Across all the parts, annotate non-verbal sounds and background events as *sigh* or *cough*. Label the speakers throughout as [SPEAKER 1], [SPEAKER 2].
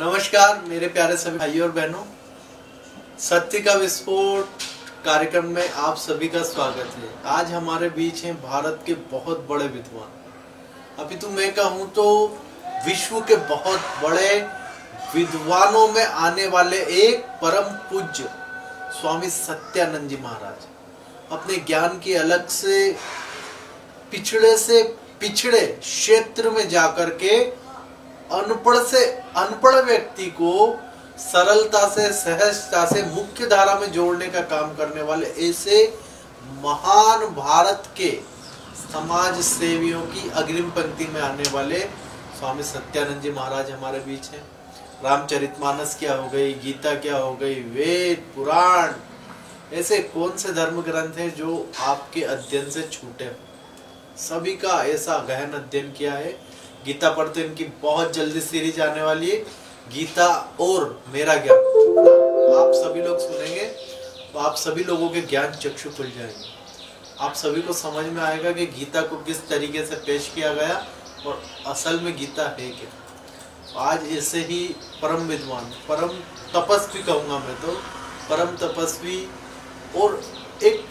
[SPEAKER 1] नमस्कार, मेरे प्यारे सभी भाइयों और बहनों। सत्य का विस्फोट कार्यक्रम में आप सभी का स्वागत है। आज हमारे बीच हैं भारत के बहुत बड़े विद्वान। अभी तो मैं कहूँ तो विश्व के बहुत बड़े विद्वानों में आने वाले एक परम पूज्य स्वामी सत्यानंद जी महाराज। अपने ज्ञान की अलग से, पिछड़े से पिछड़े क्षेत्र में जाकर के अनपढ़ से अनपढ़ व्यक्ति को सरलता से, सहजता से मुख्य धारा में जोड़ने का काम करने वाले ऐसे महान भारत के समाज सेवियों की अग्रिम पंक्ति में आने वाले स्वामी सत्यानंद जी महाराज हमारे बीच हैं। रामचरितमानस क्या हो गई, गीता क्या हो गई, वेद, पुराण, ऐसे कौन से धर्म ग्रंथ हैं जो आपके अध्ययन से छूटे सभी का ऐसा गहन अध्ययन किया है गीता पढ़ते इनकी बहुत जल्दी सीरीज़ आने वाली है। गीता और मेरा ज्ञान। आप सभी लोग सुनेंगे तो आप सभी लोगों के ज्ञान चक्षु खुल जाएँगे। आप सभी को समझ में आएगा कि गीता को किस तरीके से पेश किया गया और असल में गीता है क्या। आज ऐसे ही परम विद्वान, परम तपस्वी कहूँगा मैं तो परम तपस्वी और एक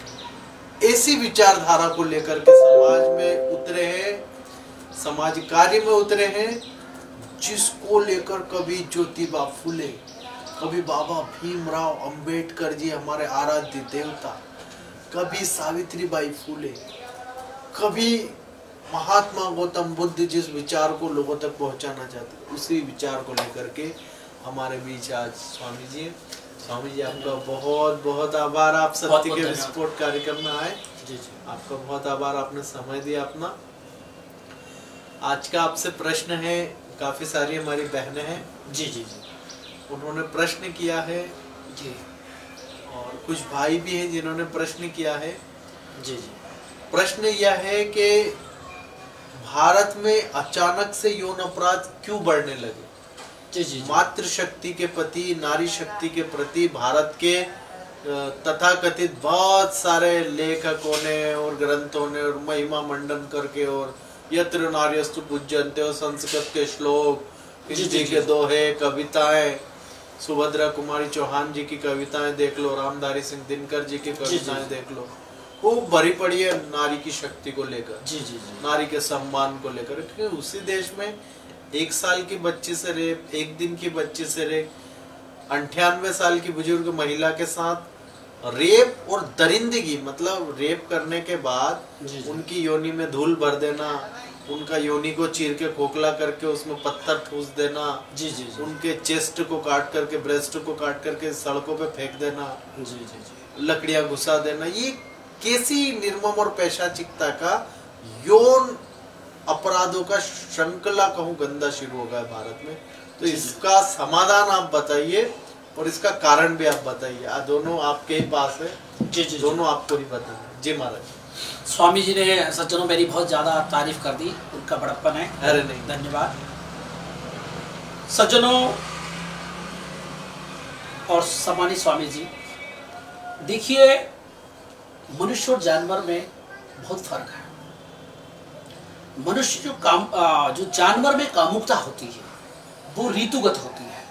[SPEAKER 1] ऐसी विचारधारा को लेकर के समाज में उतरे हैं समाज कार्य में उतरे हैं जिसको लेकर कभी ज्योतिबा फुले कभी बाबा भीमराव अंबेडकर जी हमारे आराध्य देवता कभी सावित्री बाई फुले कभी महात्मा गौतम बुद्ध जिस विचार को लोगों तक पहुंचाना चाहते उसी विचार को लेकर के हमारे बीच आज स्वामी जी स्वामी जी आपका बहुत बहुत आभार। आप सत्य के विस्फोट कार्यक्रम में आए। जी जी। आपका बहुत आभार आपने समय दिया अपना। आज का आपसे प्रश्न है काफ़ी सारी हमारी बहनें हैं।
[SPEAKER 2] जी जी जी।
[SPEAKER 1] उन्होंने प्रश्न किया है
[SPEAKER 2] जी।
[SPEAKER 1] और कुछ भाई भी हैं जिन्होंने प्रश्न किया है।
[SPEAKER 2] जी जी।
[SPEAKER 1] प्रश्न यह है कि भारत में अचानक से यौन अपराध क्यों बढ़ने लगे?
[SPEAKER 2] जी जी जी।
[SPEAKER 1] मातृ शक्ति के प्रति नारी शक्ति के प्रति भारत के तथा कथित बहुत सारे लेखकों ने और ग्रंथों ने और महिमा मंडन करके और यत्र नार्यस्तु पूज्यंते और संस्कृत के श्लोक हिंदी के दोहे कविताएँ। सुभद्रा कुमारी चौहान जी की कविताएँ देख लो रामधारी सिंह दिनकर जी की कविताएँ देख लो। खूब भरी पड़ी है नारी की शक्ति को लेकर
[SPEAKER 2] जी जी जी।
[SPEAKER 1] नारी के सम्मान को लेकर। क्योंकि उसी देश में एक साल की बच्ची से रेप एक दिन की बच्ची से रेप अंठानवे साल की बुज़ुर्ग महिला के साथ रेप और दरिंदगी मतलब रेप करने के बाद। उनकी योनि में धूल भर देना उनका योनि को चीर के खोखला करके उसमें पत्थर ठूस देना
[SPEAKER 2] जी जी जी।
[SPEAKER 1] उनके चेस्ट को काट करके ब्रेस्ट को काट करके सड़कों पे फेंक देना
[SPEAKER 2] जी जी जी।
[SPEAKER 1] लकड़ियाँ घुसा देना ये कैसी निर्मम और पैशाचिकता का यौन अपराधों का श्रृंखला कहूँ गंदा शुरू हो गया भारत में। तो इसका समाधान आप बताइए और इसका कारण भी आप बताइए। दोनों आपके ही पास है।
[SPEAKER 2] जी जी
[SPEAKER 1] दोनों आपको ही बताना जी महाराज।
[SPEAKER 2] स्वामी जी ने सज्जनों मेरी बहुत ज़्यादा तारीफ़ कर दी। उनका बड़प्पन है।
[SPEAKER 1] अरे नहीं।
[SPEAKER 2] धन्यवाद। सज्जनों और समानी स्वामी जी देखिए मनुष्य और जानवर में बहुत फ़र्क है। मनुष्य जो काम जो जानवर में कामुकता होती है वो ऋतुगत होती है।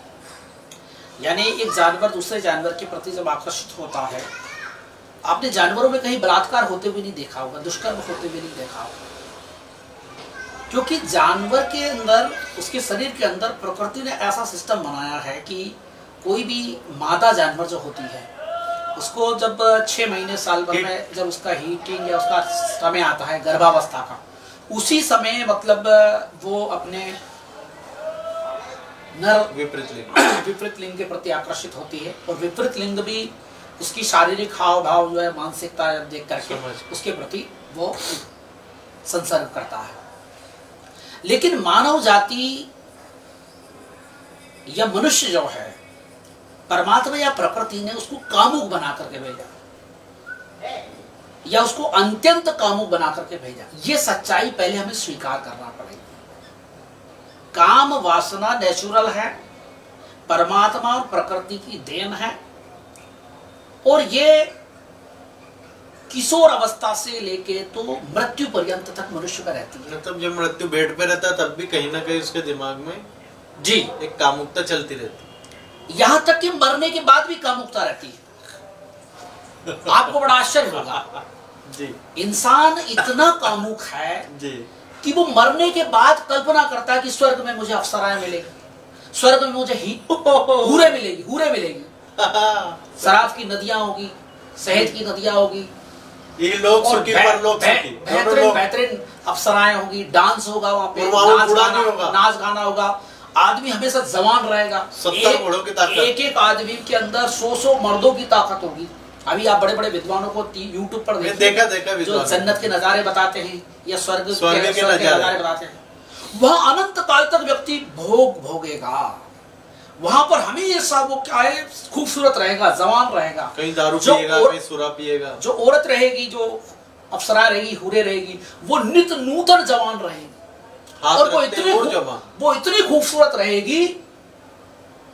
[SPEAKER 2] यानी एक जानवर दूसरे जानवर के प्रति जब आकर्षित होता है आपने जानवरों में कहीं बलात्कार होते हुए नहीं देखा होगा दुष्कर्म होते हुए नहीं देखा होगा। क्योंकि जानवर के अंदर उसके शरीर के अंदर प्रकृति ने ऐसा सिस्टम बनाया है कि कोई भी मादा जानवर जो होती है उसको जब छह महीने साल भर में जब उसका हीटिंग या उसका समय आता है गर्भावस्था का उसी समय मतलब वो अपने नर
[SPEAKER 1] विपरीत लिंग।
[SPEAKER 2] विपरीत लिंग के प्रति आकर्षित होती है और विपरीत लिंग भी उसकी शारीरिक हाव भाव जो है मानसिकता देख करके उसके प्रति वो संसर्ग करता है। लेकिन मानव जाति या मनुष्य जो है परमात्मा या प्रकृति ने उसको कामुक बना करके भेजा। या उसको अत्यंत कामुक बना करके भेजा। ये सच्चाई पहले हमें स्वीकार करना पड़ेगा काम वासना नेचुरल है परमात्मा और प्रकृति की देन है। और ये किशोर अवस्था से लेके तो मृत्यु पर्यंत तक मनुष्य का रहती है।
[SPEAKER 1] मतलब जब मृत्यु बेड पे रहता तब भी कहीं ना कहीं उसके दिमाग में
[SPEAKER 2] जी।
[SPEAKER 1] एक कामुकता चलती रहती
[SPEAKER 2] यहाँ तक कि मरने के बाद भी कामुकता रहती है। आपको बड़ा आश्चर्य होगा। *laughs*
[SPEAKER 1] जी।
[SPEAKER 2] इंसान इतना कामुक है
[SPEAKER 1] जी।
[SPEAKER 2] कि वो मरने के बाद कल्पना करता है कि स्वर्ग में मुझे अप्सराएँ मिलेगी। स्वर्ग में मुझे ही *laughs* हूरे मिलेगी हूरे मिलेगी। *laughs* शराब की नदियाँ होगी शहद की नदियाँ होगी।
[SPEAKER 1] ये लोग सुखी पर लोग
[SPEAKER 2] बेहतरीन बेहतरीन अप्सराएँ होगी डांस होगा वहाँ पे नाच गाना
[SPEAKER 1] होगा।
[SPEAKER 2] नाच गाना होगा। आदमी हमेशा जवान रहेगा। एक एक आदमी के अंदर सौ सौ मर्दों की ताकत होगी। अभी आप बड़े बड़े विद्वानों को यूट्यूब पर
[SPEAKER 1] देखा देखा
[SPEAKER 2] जो जन्नत के नजारे बताते हैं या स्वर्ग के,
[SPEAKER 1] के नजारे।
[SPEAKER 2] बताते हैं। वह अनंत काल तक व्यक्ति भोग भोगेगा। वहाँ पर हमेशा वो क्या है खूबसूरत रहेगा जवान रहेगा।
[SPEAKER 1] कहीं दारू पिएगा कहीं सुरा पिएगा।
[SPEAKER 2] जो औरत रहेगी जो अप्सरा रहेगी हुरे रहेगी वो नित नूतन जवान रहेगी।
[SPEAKER 1] हाथ
[SPEAKER 2] और वो इतनी वो इतनी खूबसूरत रहेगी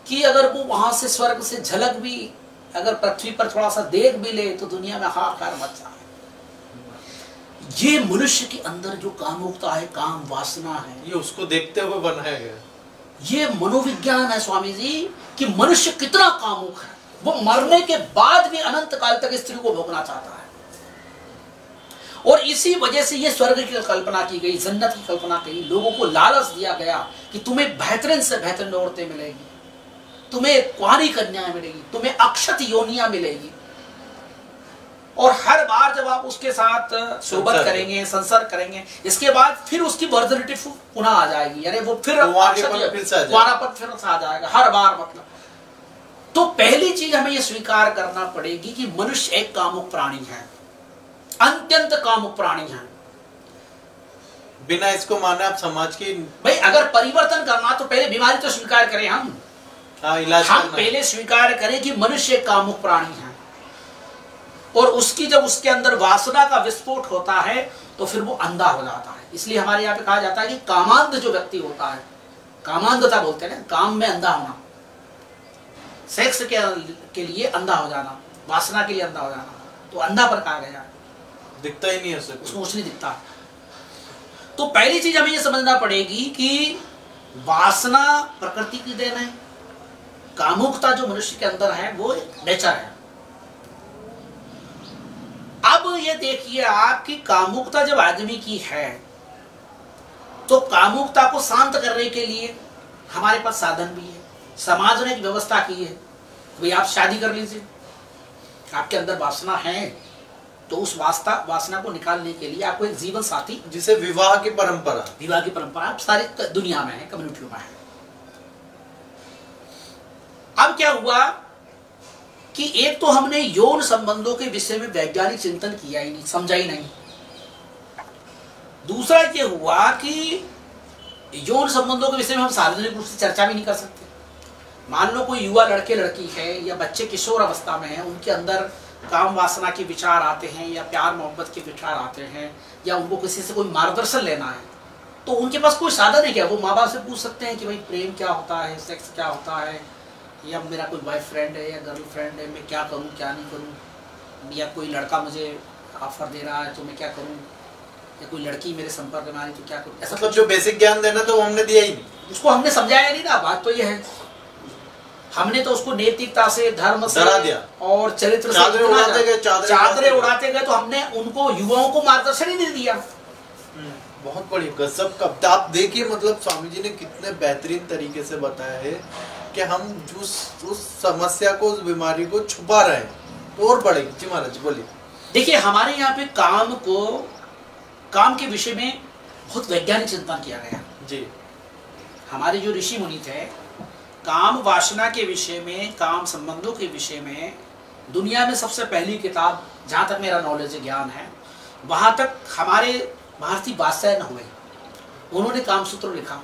[SPEAKER 2] कि अगर वो वहाँ से स्वर्ग से झलक भी अगर पृथ्वी पर थोड़ा सा देख भी ले तो दुनिया में हाहाकार मच जाए। ये मनुष्य के अंदर जो कामुकता है काम वासना है
[SPEAKER 1] ये उसको देखते हुए बनाया गया।
[SPEAKER 2] ये मनोविज्ञान है स्वामी जी कि मनुष्य कितना कामुक है। वो मरने के बाद भी अनंत काल तक स्त्री को भोगना चाहता है। और इसी वजह से ये स्वर्ग की कल्पना की गई जन्नत की कल्पना की लोगों को लालच दिया गया कि तुम्हें बेहतरीन से बेहतरीन औरतें मिलेगी। तुम्हें कुआरी कन्याएँ मिलेगी तुम्हें अक्षत योनिया मिलेगी। और हर बार जब आप उसके साथ सोबत करेंगे संसर्ग करेंगे इसके बाद फिर उसकी वर्जिनिटी पुनः आ जाएगी। यानी वो फिर अक्षत-
[SPEAKER 1] फिर आ जाएगा।
[SPEAKER 2] हर बार मतलब। तो पहली चीज़ हमें यह स्वीकार करना पड़ेगी कि मनुष्य एक कामुक प्राणी है। अत्यंत कामुक प्राणी है।
[SPEAKER 1] बिना इसको माने आप समाज की
[SPEAKER 2] भाई अगर परिवर्तन करना तो पहले बीमारी तो स्वीकार करें हम।
[SPEAKER 1] हाँ इलाज
[SPEAKER 2] हम पहले स्वीकार करें कि मनुष्य कामुक प्राणी है। और उसकी जब उसके अंदर वासना का विस्फोट होता है तो फिर वो अंधा हो जाता है। इसलिए हमारे यहाँ पे कहा जाता है कि कामांध जो व्यक्ति होता है कामांधता बोलते हैं ना काम में अंधा होना। सेक्स के, के लिए अंधा हो जाना वासना के लिए अंधा हो जाना तो अंधा पर कहा गया।
[SPEAKER 1] दिखता ही नहीं है
[SPEAKER 2] उसको कुछ नहीं दिखता। तो पहली चीज़ हमें यह समझना पड़ेगी कि वासना प्रकृति की देन है। कामुकता जो मनुष्य के अंदर है वो नेचर है। अब ये देखिए आपकी कामुकता जब आदमी की है तो कामुकता को शांत करने के लिए हमारे पास साधन भी है समाज ने एक व्यवस्था की है। भाई आप शादी कर लीजिए। आपके अंदर वासना है तो उस वास्ता वासना को निकालने के लिए आपको एक जीवन साथी
[SPEAKER 1] जिसे विवाह की परंपरा।
[SPEAKER 2] विवाह की परंपरा आप सारी दुनिया में है कम्युनिटियों में है। अब क्या हुआ कि एक तो हमने यौन संबंधों के विषय में वैज्ञानिक चिंतन किया ही नहीं, समझा ही नहीं। दूसरा ये हुआ कि यौन संबंधों के विषय में हम सार्वजनिक रूप से चर्चा भी नहीं कर सकते। मान लो कोई युवा लड़के, लड़की है या बच्चे किशोर अवस्था में है, उनके अंदर काम वासना के विचार आते हैं या प्यार, मोहब्बत के विचार आते हैं या उनको किसी से कोई मार्गदर्शन लेना है तो उनके पास कोई साधन है क्या? वो माँ बाप से पूछ सकते हैं कि भाई, प्रेम क्या होता है सेक्स क्या होता है? या मेरा कोई बॉयफ्रेंड है या गर्लफ्रेंड है मैं क्या करूँ क्या नहीं करूँ? या कोई लड़का मुझे ऑफ़र दे रहा है तो मैं क्या करूँ? या कोई लड़की मेरे संपर्क में आ रही तो क्या करूँ? ऐसा
[SPEAKER 1] मतलब जो बेसिक ज्ञान देना वो हमने दिया ही नहीं।
[SPEAKER 2] उसको हमने समझाया नहीं ना बात तो ये है। हमने तो उसको नैतिकता से धर्म से
[SPEAKER 1] दिया।
[SPEAKER 2] और चरित्र से
[SPEAKER 1] चादरें उड़ाते गए, चादरें उड़ाते
[SPEAKER 2] गए। तो हमने उनको युवाओं को मार्गदर्शन ही नहीं दिया।
[SPEAKER 1] बहुत बड़ी गजब का तो आप देखिए मतलब स्वामी जी ने कितने बेहतरीन तरीके से बताया है। कि हम उस उस समस्या को उस बीमारी को छुपा रहे हैं। तो और बढ़ेगी। जी महाराज बोलिए।
[SPEAKER 2] देखिए हमारे यहाँ पे काम को काम के विषय में बहुत वैज्ञानिक चिंतन किया गया।
[SPEAKER 1] जी।
[SPEAKER 2] हमारे जो ऋषि मुनि थे काम वासना के विषय में काम संबंधों के विषय में दुनिया में सबसे पहली किताब जहाँ तक मेरा नॉलेज ज्ञान है वहाँ तक हमारे भारतीय बादशाह न हुए। उन्होंने काम सूत्र लिखा।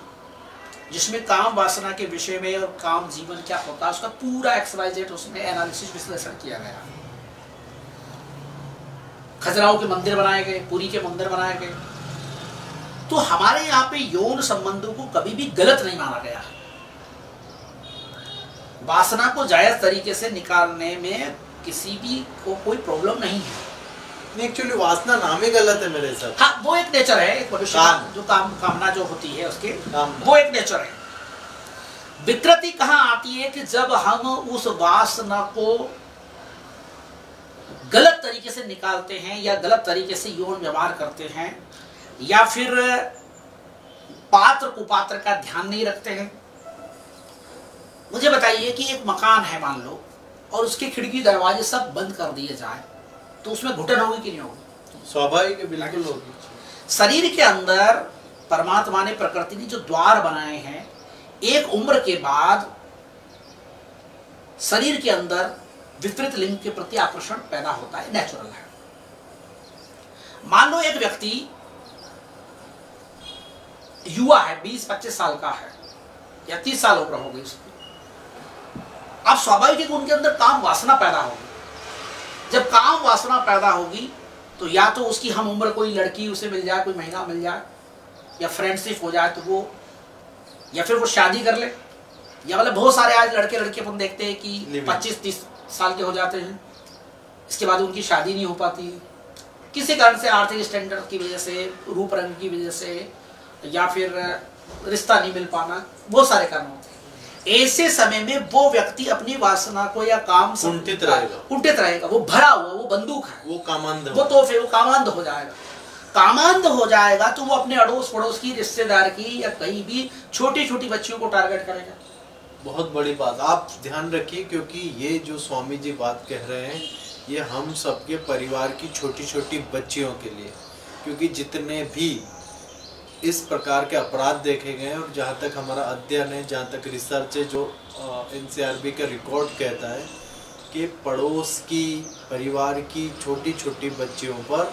[SPEAKER 2] जिसमें काम वासना के विषय में और काम जीवन क्या होता है, उसका पूरा एक्सवाइजेट उसमें एनालिसिस विश्लेषण किया गया। खजुराहो के मंदिर बनाए गए, पुरी के मंदिर बनाए गए। तो हमारे यहाँ पे यौन संबंधों को कभी भी गलत नहीं माना गया। वासना को जायज़ तरीके से निकालने में किसी भी को कोई प्रॉब्लम नहीं है।
[SPEAKER 1] एक्चुअली वासना नाम ही गलत है मेरे हिसाब
[SPEAKER 2] हाँ वो एक नेचर है एक मनुष्य
[SPEAKER 1] काम।
[SPEAKER 2] जो काम कामना जो होती है उसके वो एक नेचर है। विकृति कहाँ आती है कि जब हम उस वासना को गलत तरीके से निकालते हैं या गलत तरीके से यौन व्यवहार करते हैं या फिर पात्र कुपात्र का ध्यान नहीं रखते हैं। मुझे बताइए कि एक मकान है मान लो और उसके खिड़की दरवाजे सब बंद कर दिए जाए। तो उसमें घुटन होगी कि नहीं होगी?
[SPEAKER 1] स्वाभाविक बिल्कुल होगी।
[SPEAKER 2] शरीर के अंदर परमात्मा ने प्रकृति ने जो द्वार बनाए हैं एक उम्र के बाद शरीर के अंदर विपरीत लिंग के प्रति आकर्षण पैदा होता है नेचुरल है। मान लो एक व्यक्ति युवा है 20-25 साल का है या 30 साल उम्र हो गई उसकी। अब स्वाभाविक है उनके अंदर काम वासना पैदा होगी। जब काम वासना पैदा होगी तो या तो उसकी हम उम्र कोई लड़की उसे मिल जाए कोई महिला मिल जाए या फ्रेंडशिप हो जाए तो वो या फिर वो शादी कर ले। या मतलब बहुत सारे आज लड़के लड़के अपन देखते हैं कि
[SPEAKER 1] पच्चीस
[SPEAKER 2] 25-30 साल के हो जाते हैं। इसके बाद उनकी शादी नहीं हो पाती। है किसी कारण से आर्थिक स्टैंडर्ड की वजह से रूप रंग की वजह से या फिर रिश्ता नहीं मिल पाना बहुत सारे कारण ऐसे समय में वो व्यक्ति अपनी वासना को या काम
[SPEAKER 1] कुंठित रहेगा।
[SPEAKER 2] कुंठित रहेगा। वो भरा हुआ वो बंदूक है।
[SPEAKER 1] वो कामांध
[SPEAKER 2] वो तो फिर वो कामांध हो जाएगा। कामांध हो जाएगा तो वो अपने अड़ोस पड़ोस की रिश्तेदार की या कहीं भी छोटी छोटी बच्चियों को टारगेट करेगा।
[SPEAKER 1] बहुत बड़ी बात। आप ध्यान रखिए क्योंकि ये जो स्वामी जी बात कह रहे हैं ये हम सबके परिवार की छोटी छोटी बच्चियों के लिए। क्योंकि जितने भी इस प्रकार के अपराध देखे गए हैं और जहाँ तक हमारा अध्ययन है जहाँ तक रिसर्च है जो एनसीआरबी का रिकॉर्ड कहता है कि पड़ोस की परिवार की छोटी छोटी बच्चियों पर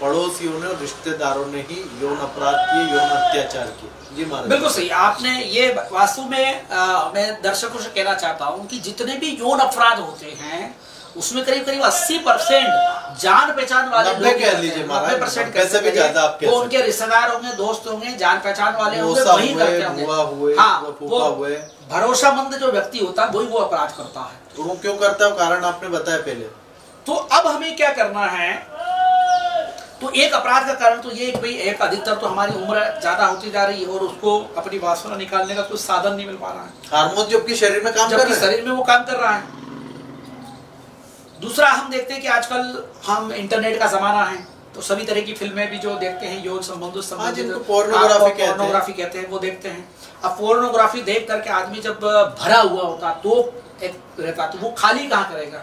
[SPEAKER 1] पड़ोसियों ने और रिश्तेदारों ने ही यौन अपराध किए यौन अत्याचार किए। जी महाराज
[SPEAKER 2] बिल्कुल सही। आपने ये वास्तव में आ, मैं दर्शकों से कहना चाहता हूँ कि जितने भी यौन अपराध होते हैं उसमें करीब करीब 80 परसेंट जान पहचान वाले
[SPEAKER 1] नब्बे
[SPEAKER 2] लोग ही
[SPEAKER 1] कह लीजिए
[SPEAKER 2] हैं।
[SPEAKER 1] महाराज,
[SPEAKER 2] 90%
[SPEAKER 1] नब्बे से भी ज़्यादा आप
[SPEAKER 2] सकते
[SPEAKER 1] कह
[SPEAKER 2] हैं। वो उनके रिश्तेदार होंगे दोस्त होंगे जान पहचान वाले होंगे वही करते होंगे
[SPEAKER 1] हुए,
[SPEAKER 2] हाँ वो
[SPEAKER 1] हुए।
[SPEAKER 2] भरोसामंद जो व्यक्ति होता है वही वो अपराध करता है।
[SPEAKER 1] तो वो क्यों करता है? कारण आपने बताया पहले।
[SPEAKER 2] तो अब हमें क्या करना है? तो एक अपराध का कारण तो ये भाई एक अधिकतर तो हमारी उम्र ज़्यादा होती जा रही है और उसको अपनी वासना निकालने का कोई साधन नहीं मिल पा रहा है।
[SPEAKER 1] हार्मोन जो आपके शरीर में काम कर रहे हैं।
[SPEAKER 2] शरीर में वो काम कर रहा है। दूसरा हम देखते हैं कि आजकल हम इंटरनेट का जमाना है तो सभी तरह की फ़िल्में भी जो देखते हैं यौन संबंधित
[SPEAKER 1] हाँ,
[SPEAKER 2] संबंधित
[SPEAKER 1] pornography
[SPEAKER 2] आपको
[SPEAKER 1] कहते हैं।
[SPEAKER 2] pornography कहते हैं वो देखते हैं। अब पोर्नोग्राफी देख करके आदमी जब भरा हुआ होता तो एक रहता तो वो खाली कहाँ करेगा?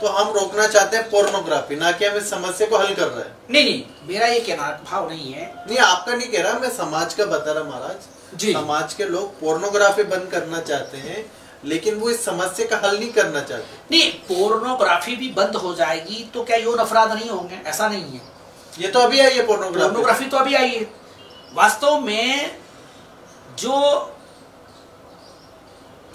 [SPEAKER 1] तो हम रोकना चाहते हैं पोर्नोग्राफी ना कि हम इस समस्या को हल कर रहे हैं।
[SPEAKER 2] नहीं नहीं मेरा ये कहना भाव नहीं है।
[SPEAKER 1] नहीं आपका नहीं कह रहा मैं समाज का बता रहा महाराज।
[SPEAKER 2] जी।
[SPEAKER 1] समाज के लोग पोर्नोग्राफी बंद करना चाहते हैं लेकिन वो इस समस्या का हल नहीं करना चाहते।
[SPEAKER 2] नहीं पोर्नोग्राफी भी बंद हो जाएगी तो क्या यौन अपराध नहीं होंगे? ऐसा नहीं है।
[SPEAKER 1] ये तो अभी आई है पोर्नोग्राफी
[SPEAKER 2] पोर्नोग्राफी तो अभी आई है। वास्तव में जो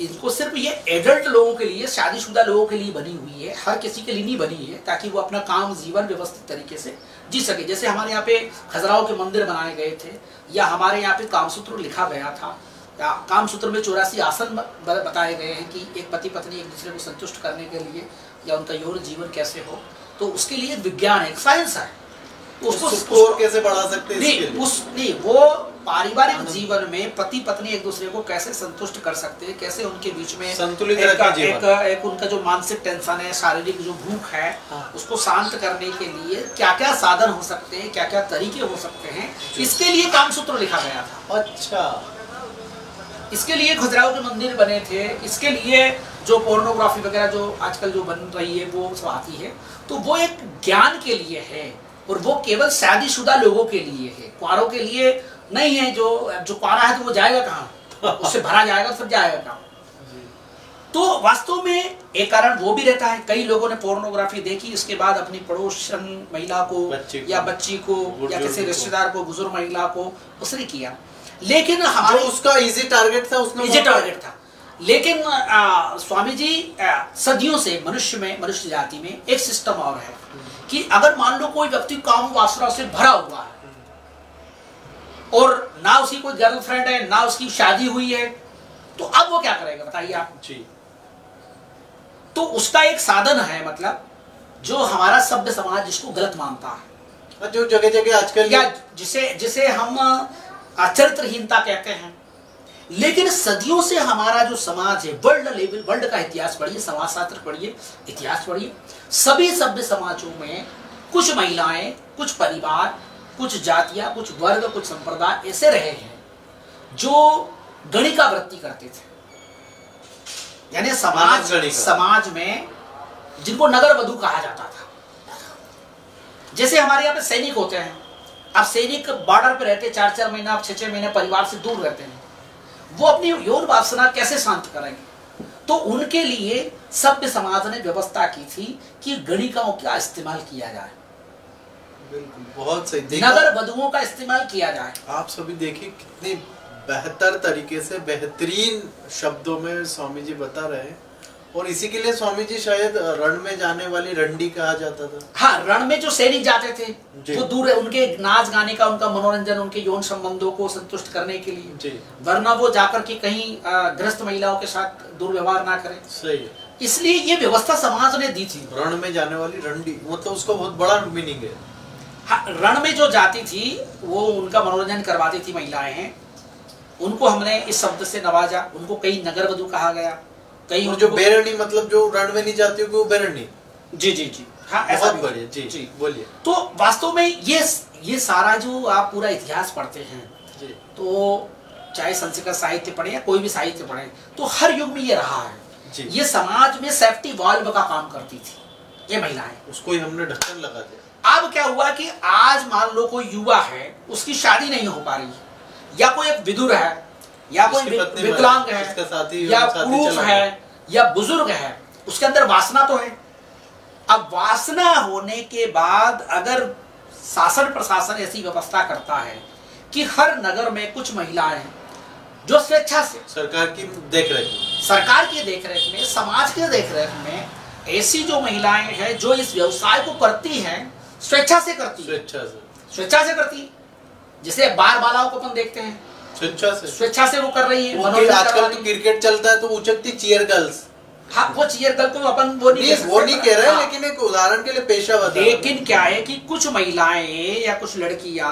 [SPEAKER 2] इनको सिर्फ़ ये एडल्ट लोगों के लिए शादीशुदा लोगों के लिए बनी हुई है हर किसी के लिए नहीं बनी है ताकि वो अपना काम जीवन व्यवस्थित तरीके से जी सके। जैसे हमारे यहाँ पे खजराओं के मंदिर बनाए गए थे या हमारे यहाँ पे कामसूत्र लिखा गया था या कामसूत्र में चौरासी आसन बताए गए हैं कि एक पति पत्नी एक दूसरे को संतुष्ट करने के लिए या उनका यौन जीवन कैसे हो तो उसके लिए विज्ञान है साइंस है। तो उसको
[SPEAKER 1] और कैसे बढ़ा सकते हैं
[SPEAKER 2] नहीं उस नहीं वो पारिवारिक जीवन में पति पत्नी एक दूसरे को कैसे संतुष्ट कर सकते हैं कैसे उनके बीच में
[SPEAKER 1] संतुलित
[SPEAKER 2] एक, एक, एक उनका जो मानसिक टेंशन है शारीरिक जो भूख है
[SPEAKER 1] हाँ।
[SPEAKER 2] उसको शांत करने के लिए क्या क्या साधन हो सकते हैं क्या क्या तरीके हो सकते हैं इसके लिए काम सूत्र लिखा गया था।
[SPEAKER 1] अच्छा।
[SPEAKER 2] इसके लिए खजुराहो के मंदिर बने थे इसके लिए जो पोर्नोग्राफी वगैरह जो आजकल जो बन रही है वो सब आती है। तो वो एक ज्ञान के लिए है और वो केवल शादीशुदा लोगों के लिए है। कुआरों के लिए नहीं है जो जो कुआरा है तो वो जाएगा कहाँ? उससे भरा जाएगा तो फिर जाएगा कहाँ? तो वास्तव में एक कारण वो भी रहता है। कई लोगों ने पोर्नोग्राफी देखी इसके बाद अपनी पड़ोसन महिला को
[SPEAKER 1] बच्चे को,
[SPEAKER 2] या बच्ची को या किसी रिश्तेदार को बुज़ुर्ग महिला को उसने किया। लेकिन हमारे
[SPEAKER 1] उसका इजी टारगेट था उसने वो-
[SPEAKER 2] टारगेट था। लेकिन आ, स्वामी जी आ, सदियों से मनुष्य में मनुष्य जाति में एक सिस्टम और है कि अगर मान लो कोई व्यक्ति काम वासना से भरा हुआ है और ना उसकी कोई गर्लफ्रेंड है ना उसकी शादी हुई है तो अब वो क्या करेगा बताइए आप।
[SPEAKER 1] जी।
[SPEAKER 2] तो उसका एक साधन है मतलब जो हमारा सभ्य समाज जिसको गलत मानता है।
[SPEAKER 1] जो जगह जगह आजकल
[SPEAKER 2] या जिसे जिसे हम चरित्रहीनता कहते हैं। लेकिन सदियों से हमारा जो समाज है वर्ल्ड लेवल वर्ल्ड का इतिहास पढ़िए समाज शास्त्र पढ़िए इतिहास पढ़िए सभी सभ्य समाजों में कुछ महिलाएँ कुछ परिवार कुछ जातियाँ कुछ वर्ग कुछ संप्रदाय ऐसे रहे हैं जो गणिका वृत्ति करते थे। यानी समाज समाज में जिनको नगर वधु कहा जाता था। जैसे हमारे यहाँ पे सैनिक होते हैं अब सैनिक बॉर्डर पे रहते चार चार महीना छह छह महीने परिवार से दूर रहते हैं। वो अपनी यौन वासना कैसे शांत करेंगे? तो उनके लिए सभ्य समाज ने व्यवस्था की थी कि गणिकाओं का इस्तेमाल किया जाए।
[SPEAKER 1] बिल्कुल बहुत सही।
[SPEAKER 2] नगर वधुओं का इस्तेमाल किया जाए।
[SPEAKER 1] आप सभी देखिए कितनी बेहतर तरीके से बेहतरीन शब्दों में स्वामी जी बता रहे हैं। और इसी के लिए स्वामी जी शायद रण में जाने वाली रंडी कहा जाता था।
[SPEAKER 2] हाँ रण में जो सैनिक जाते थे। वो दूर उनके नाच गाने का उनका मनोरंजन उनके यौन संबंधों को संतुष्ट करने के लिए। वरना वो जाकर के कहीं ग्रस्त महिलाओं के साथ दुर्व्यवहार ना करें।
[SPEAKER 1] सही है।
[SPEAKER 2] इसलिए ये व्यवस्था समाज ने दी थी।
[SPEAKER 1] रण में जाने वाली रंडी मतलब उसका बहुत बड़ा मीनिंग है।
[SPEAKER 2] हाँ, रण में जो जाती थी वो उनका मनोरंजन करवाती थी महिलाएँ। उनको हमने इस शब्द से नवाजा उनको कई नगर वधु कहा गया। कई
[SPEAKER 1] और जो
[SPEAKER 2] उनको-
[SPEAKER 1] बेरणी मतलब जो रण में नहीं जाती होगी वो बेरणी
[SPEAKER 2] जी जी जी। हाँ ऐसा
[SPEAKER 1] बहुत बढ़िया जी जी। बोलिए।
[SPEAKER 2] तो वास्तव में ये ये सारा जो आप पूरा इतिहास पढ़ते हैं
[SPEAKER 1] जी।
[SPEAKER 2] तो चाहे संस्कृत साहित्य पढ़े या कोई भी साहित्य पढ़े तो हर युग में ये रहा है।
[SPEAKER 1] जी।
[SPEAKER 2] ये समाज में सेफ्टी वॉल्व का काम करती थी ये महिलाएँ।
[SPEAKER 1] उसको ही हमने ढक्कन लगा दिया।
[SPEAKER 2] अब क्या हुआ कि आज मान लो कोई युवा है उसकी शादी नहीं हो पा रही या कोई एक विदुर है या कोई विकलांग है या पुरुष है या बुज़ुर्ग है उसके अंदर वासना तो है। अब वासना होने के बाद अगर शासन प्रशासन ऐसी व्यवस्था करता है कि हर नगर में कुछ महिलाएँ जो स्वेच्छा से
[SPEAKER 1] सरकार की देख रही
[SPEAKER 2] सरकार की देखरेख में समाज के देखरेख में ऐसी जो महिलाएँ हैं जो इस व्यवसाय को करती हैं स्वेच्छा से करती है।
[SPEAKER 1] स्वेच्छा से।
[SPEAKER 2] स्वेच्छा से करती जिसे बार बालाओं को अपन देखते हैं।
[SPEAKER 1] स्वेच्छा से।
[SPEAKER 2] स्वेच्छा से वो कर रही है
[SPEAKER 1] आजकल तो क्रिकेट चलता है तो उचकती चीयर गर्ल्स
[SPEAKER 2] हाँ वो चीयर कल को अपन वो नहीं
[SPEAKER 1] नहीं वो नहीं कह रहे
[SPEAKER 2] हाँ।
[SPEAKER 1] लेकिन एक उदाहरण के लिए पेशा बता
[SPEAKER 2] लेकिन क्या है कि कुछ महिलाएँ या कुछ लड़कियाँ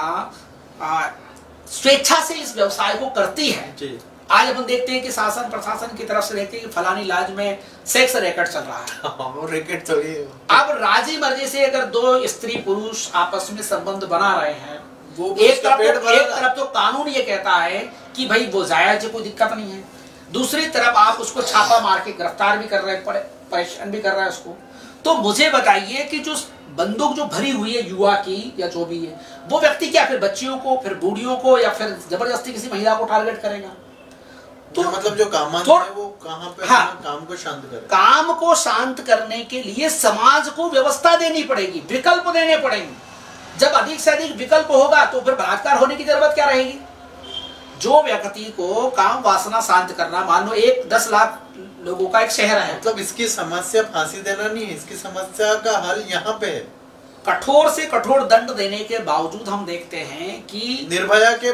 [SPEAKER 2] स्वेच्छा से इस व्यवसाय को करती है। आज अपन देखते हैं कि शासन प्रशासन की तरफ़ से देखते हैं कि फलानी लाज में सेक्स रैकेट चल रहा है।
[SPEAKER 1] रैकेट है।
[SPEAKER 2] अब राज़ी मर्ज़ी से अगर दो स्त्री पुरुष आपस में संबंध बना रहे हैं एक तरफ़ तो, एक तरफ़ तो कानून ये कहता है कि भाई वो जायज़ है कोई दिक्कत नहीं है। दूसरी तरफ़ आप उसको छापा मार के गिरफ़्तार भी कर रहे हैं परेशान भी कर रहा है उसको। तो मुझे बताइए कि जो बंदूक जो भरी हुई है युवा की या जो भी है वो व्यक्ति क्या फिर बच्चियों को फिर बूढ़ियों को या फिर ज़बरदस्ती किसी महिला को टारगेट करेगा?
[SPEAKER 1] तो मतलब जो काम
[SPEAKER 2] तो-
[SPEAKER 1] है वो कहाँ पे
[SPEAKER 2] हाँ।
[SPEAKER 1] काम को शांत करे।
[SPEAKER 2] काम को शांत करने के लिए समाज को व्यवस्था देनी पड़ेगी विकल्प देने पड़ेंगे। जब अधिक से अधिक विकल्प होगा तो फिर बलात्कार होने की ज़रूरत क्या रहेगी? जो व्यक्ति को काम वासना शांत करना मान लो एक दस लाख लोगों का एक शहर है।
[SPEAKER 1] मतलब इसकी समस्या फांसी देना नहीं है इसकी समस्या का हल यहाँ पे है।
[SPEAKER 2] कठोर से कठोर दंड देने के बावजूद हम देखते हैं कि
[SPEAKER 1] निर्भया के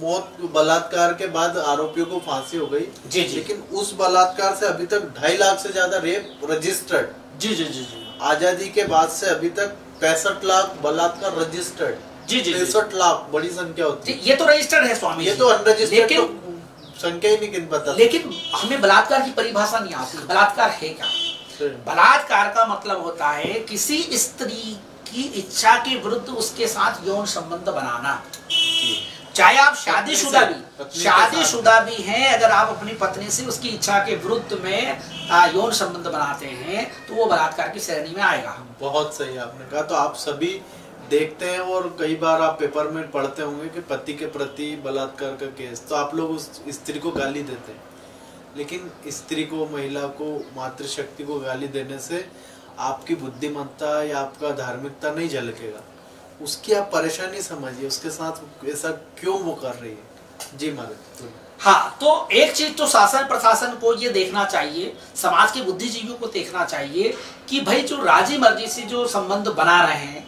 [SPEAKER 1] मौत बलात्कार के बाद आरोपियों को फांसी हो गई।
[SPEAKER 2] जी, जी।
[SPEAKER 1] लेकिन उस बलात्कार से अभी तक ढाई लाख से ज़्यादा रेप रजिस्टर्ड।
[SPEAKER 2] जी जी जी जी।
[SPEAKER 1] आज़ादी के बाद से अभी तक पैंसठ लाख बलात्कार रजिस्टर्ड
[SPEAKER 2] जी जी
[SPEAKER 1] पैंसठ लाख बड़ी संख्या होती है।
[SPEAKER 2] ये तो रजिस्टर्ड है स्वामी
[SPEAKER 1] ये तो अनरजिस्टर्ड
[SPEAKER 2] लेकिन
[SPEAKER 1] तो संख्या ही नहीं गिन पता।
[SPEAKER 2] लेकिन हमें बलात्कार की परिभाषा नहीं आती। बलात्कार है क्या? बलात्कार का मतलब होता है किसी स्त्री की इच्छा के विरुद्ध उसके साथ यौन संबंध बनाना। चाहे आप शादीशुदा भी
[SPEAKER 1] के
[SPEAKER 2] शादीशुदा भी हैं अगर आप अपनी पत्नी से उसकी इच्छा के विरुद्ध में यौन संबंध बनाते हैं तो वो बलात्कार की श्रेणी में आएगा।
[SPEAKER 1] बहुत सही आपने कहा तो आप सभी देखते हैं और कई बार आप पेपर में पढ़ते होंगे कि पति के प्रति बलात्कार का केस तो आप लोग उस स्त्री को गाली देते हैं। लेकिन स्त्री को महिला को मातृशक्ति को गाली देने से आपकी बुद्धिमत्ता या आपका धार्मिकता नहीं झलकेगा। उसकी आप परेशानी समझिए, उसके साथ ऐसा क्यों वो कर रही है? जी मालिक
[SPEAKER 2] हाँ तो एक चीज़ तो शासन प्रशासन को ये देखना चाहिए, समाज के बुद्धिजीवियों को देखना चाहिए कि भाई जो राज़ी मर्ज़ी से जो संबंध बना रहे हैं,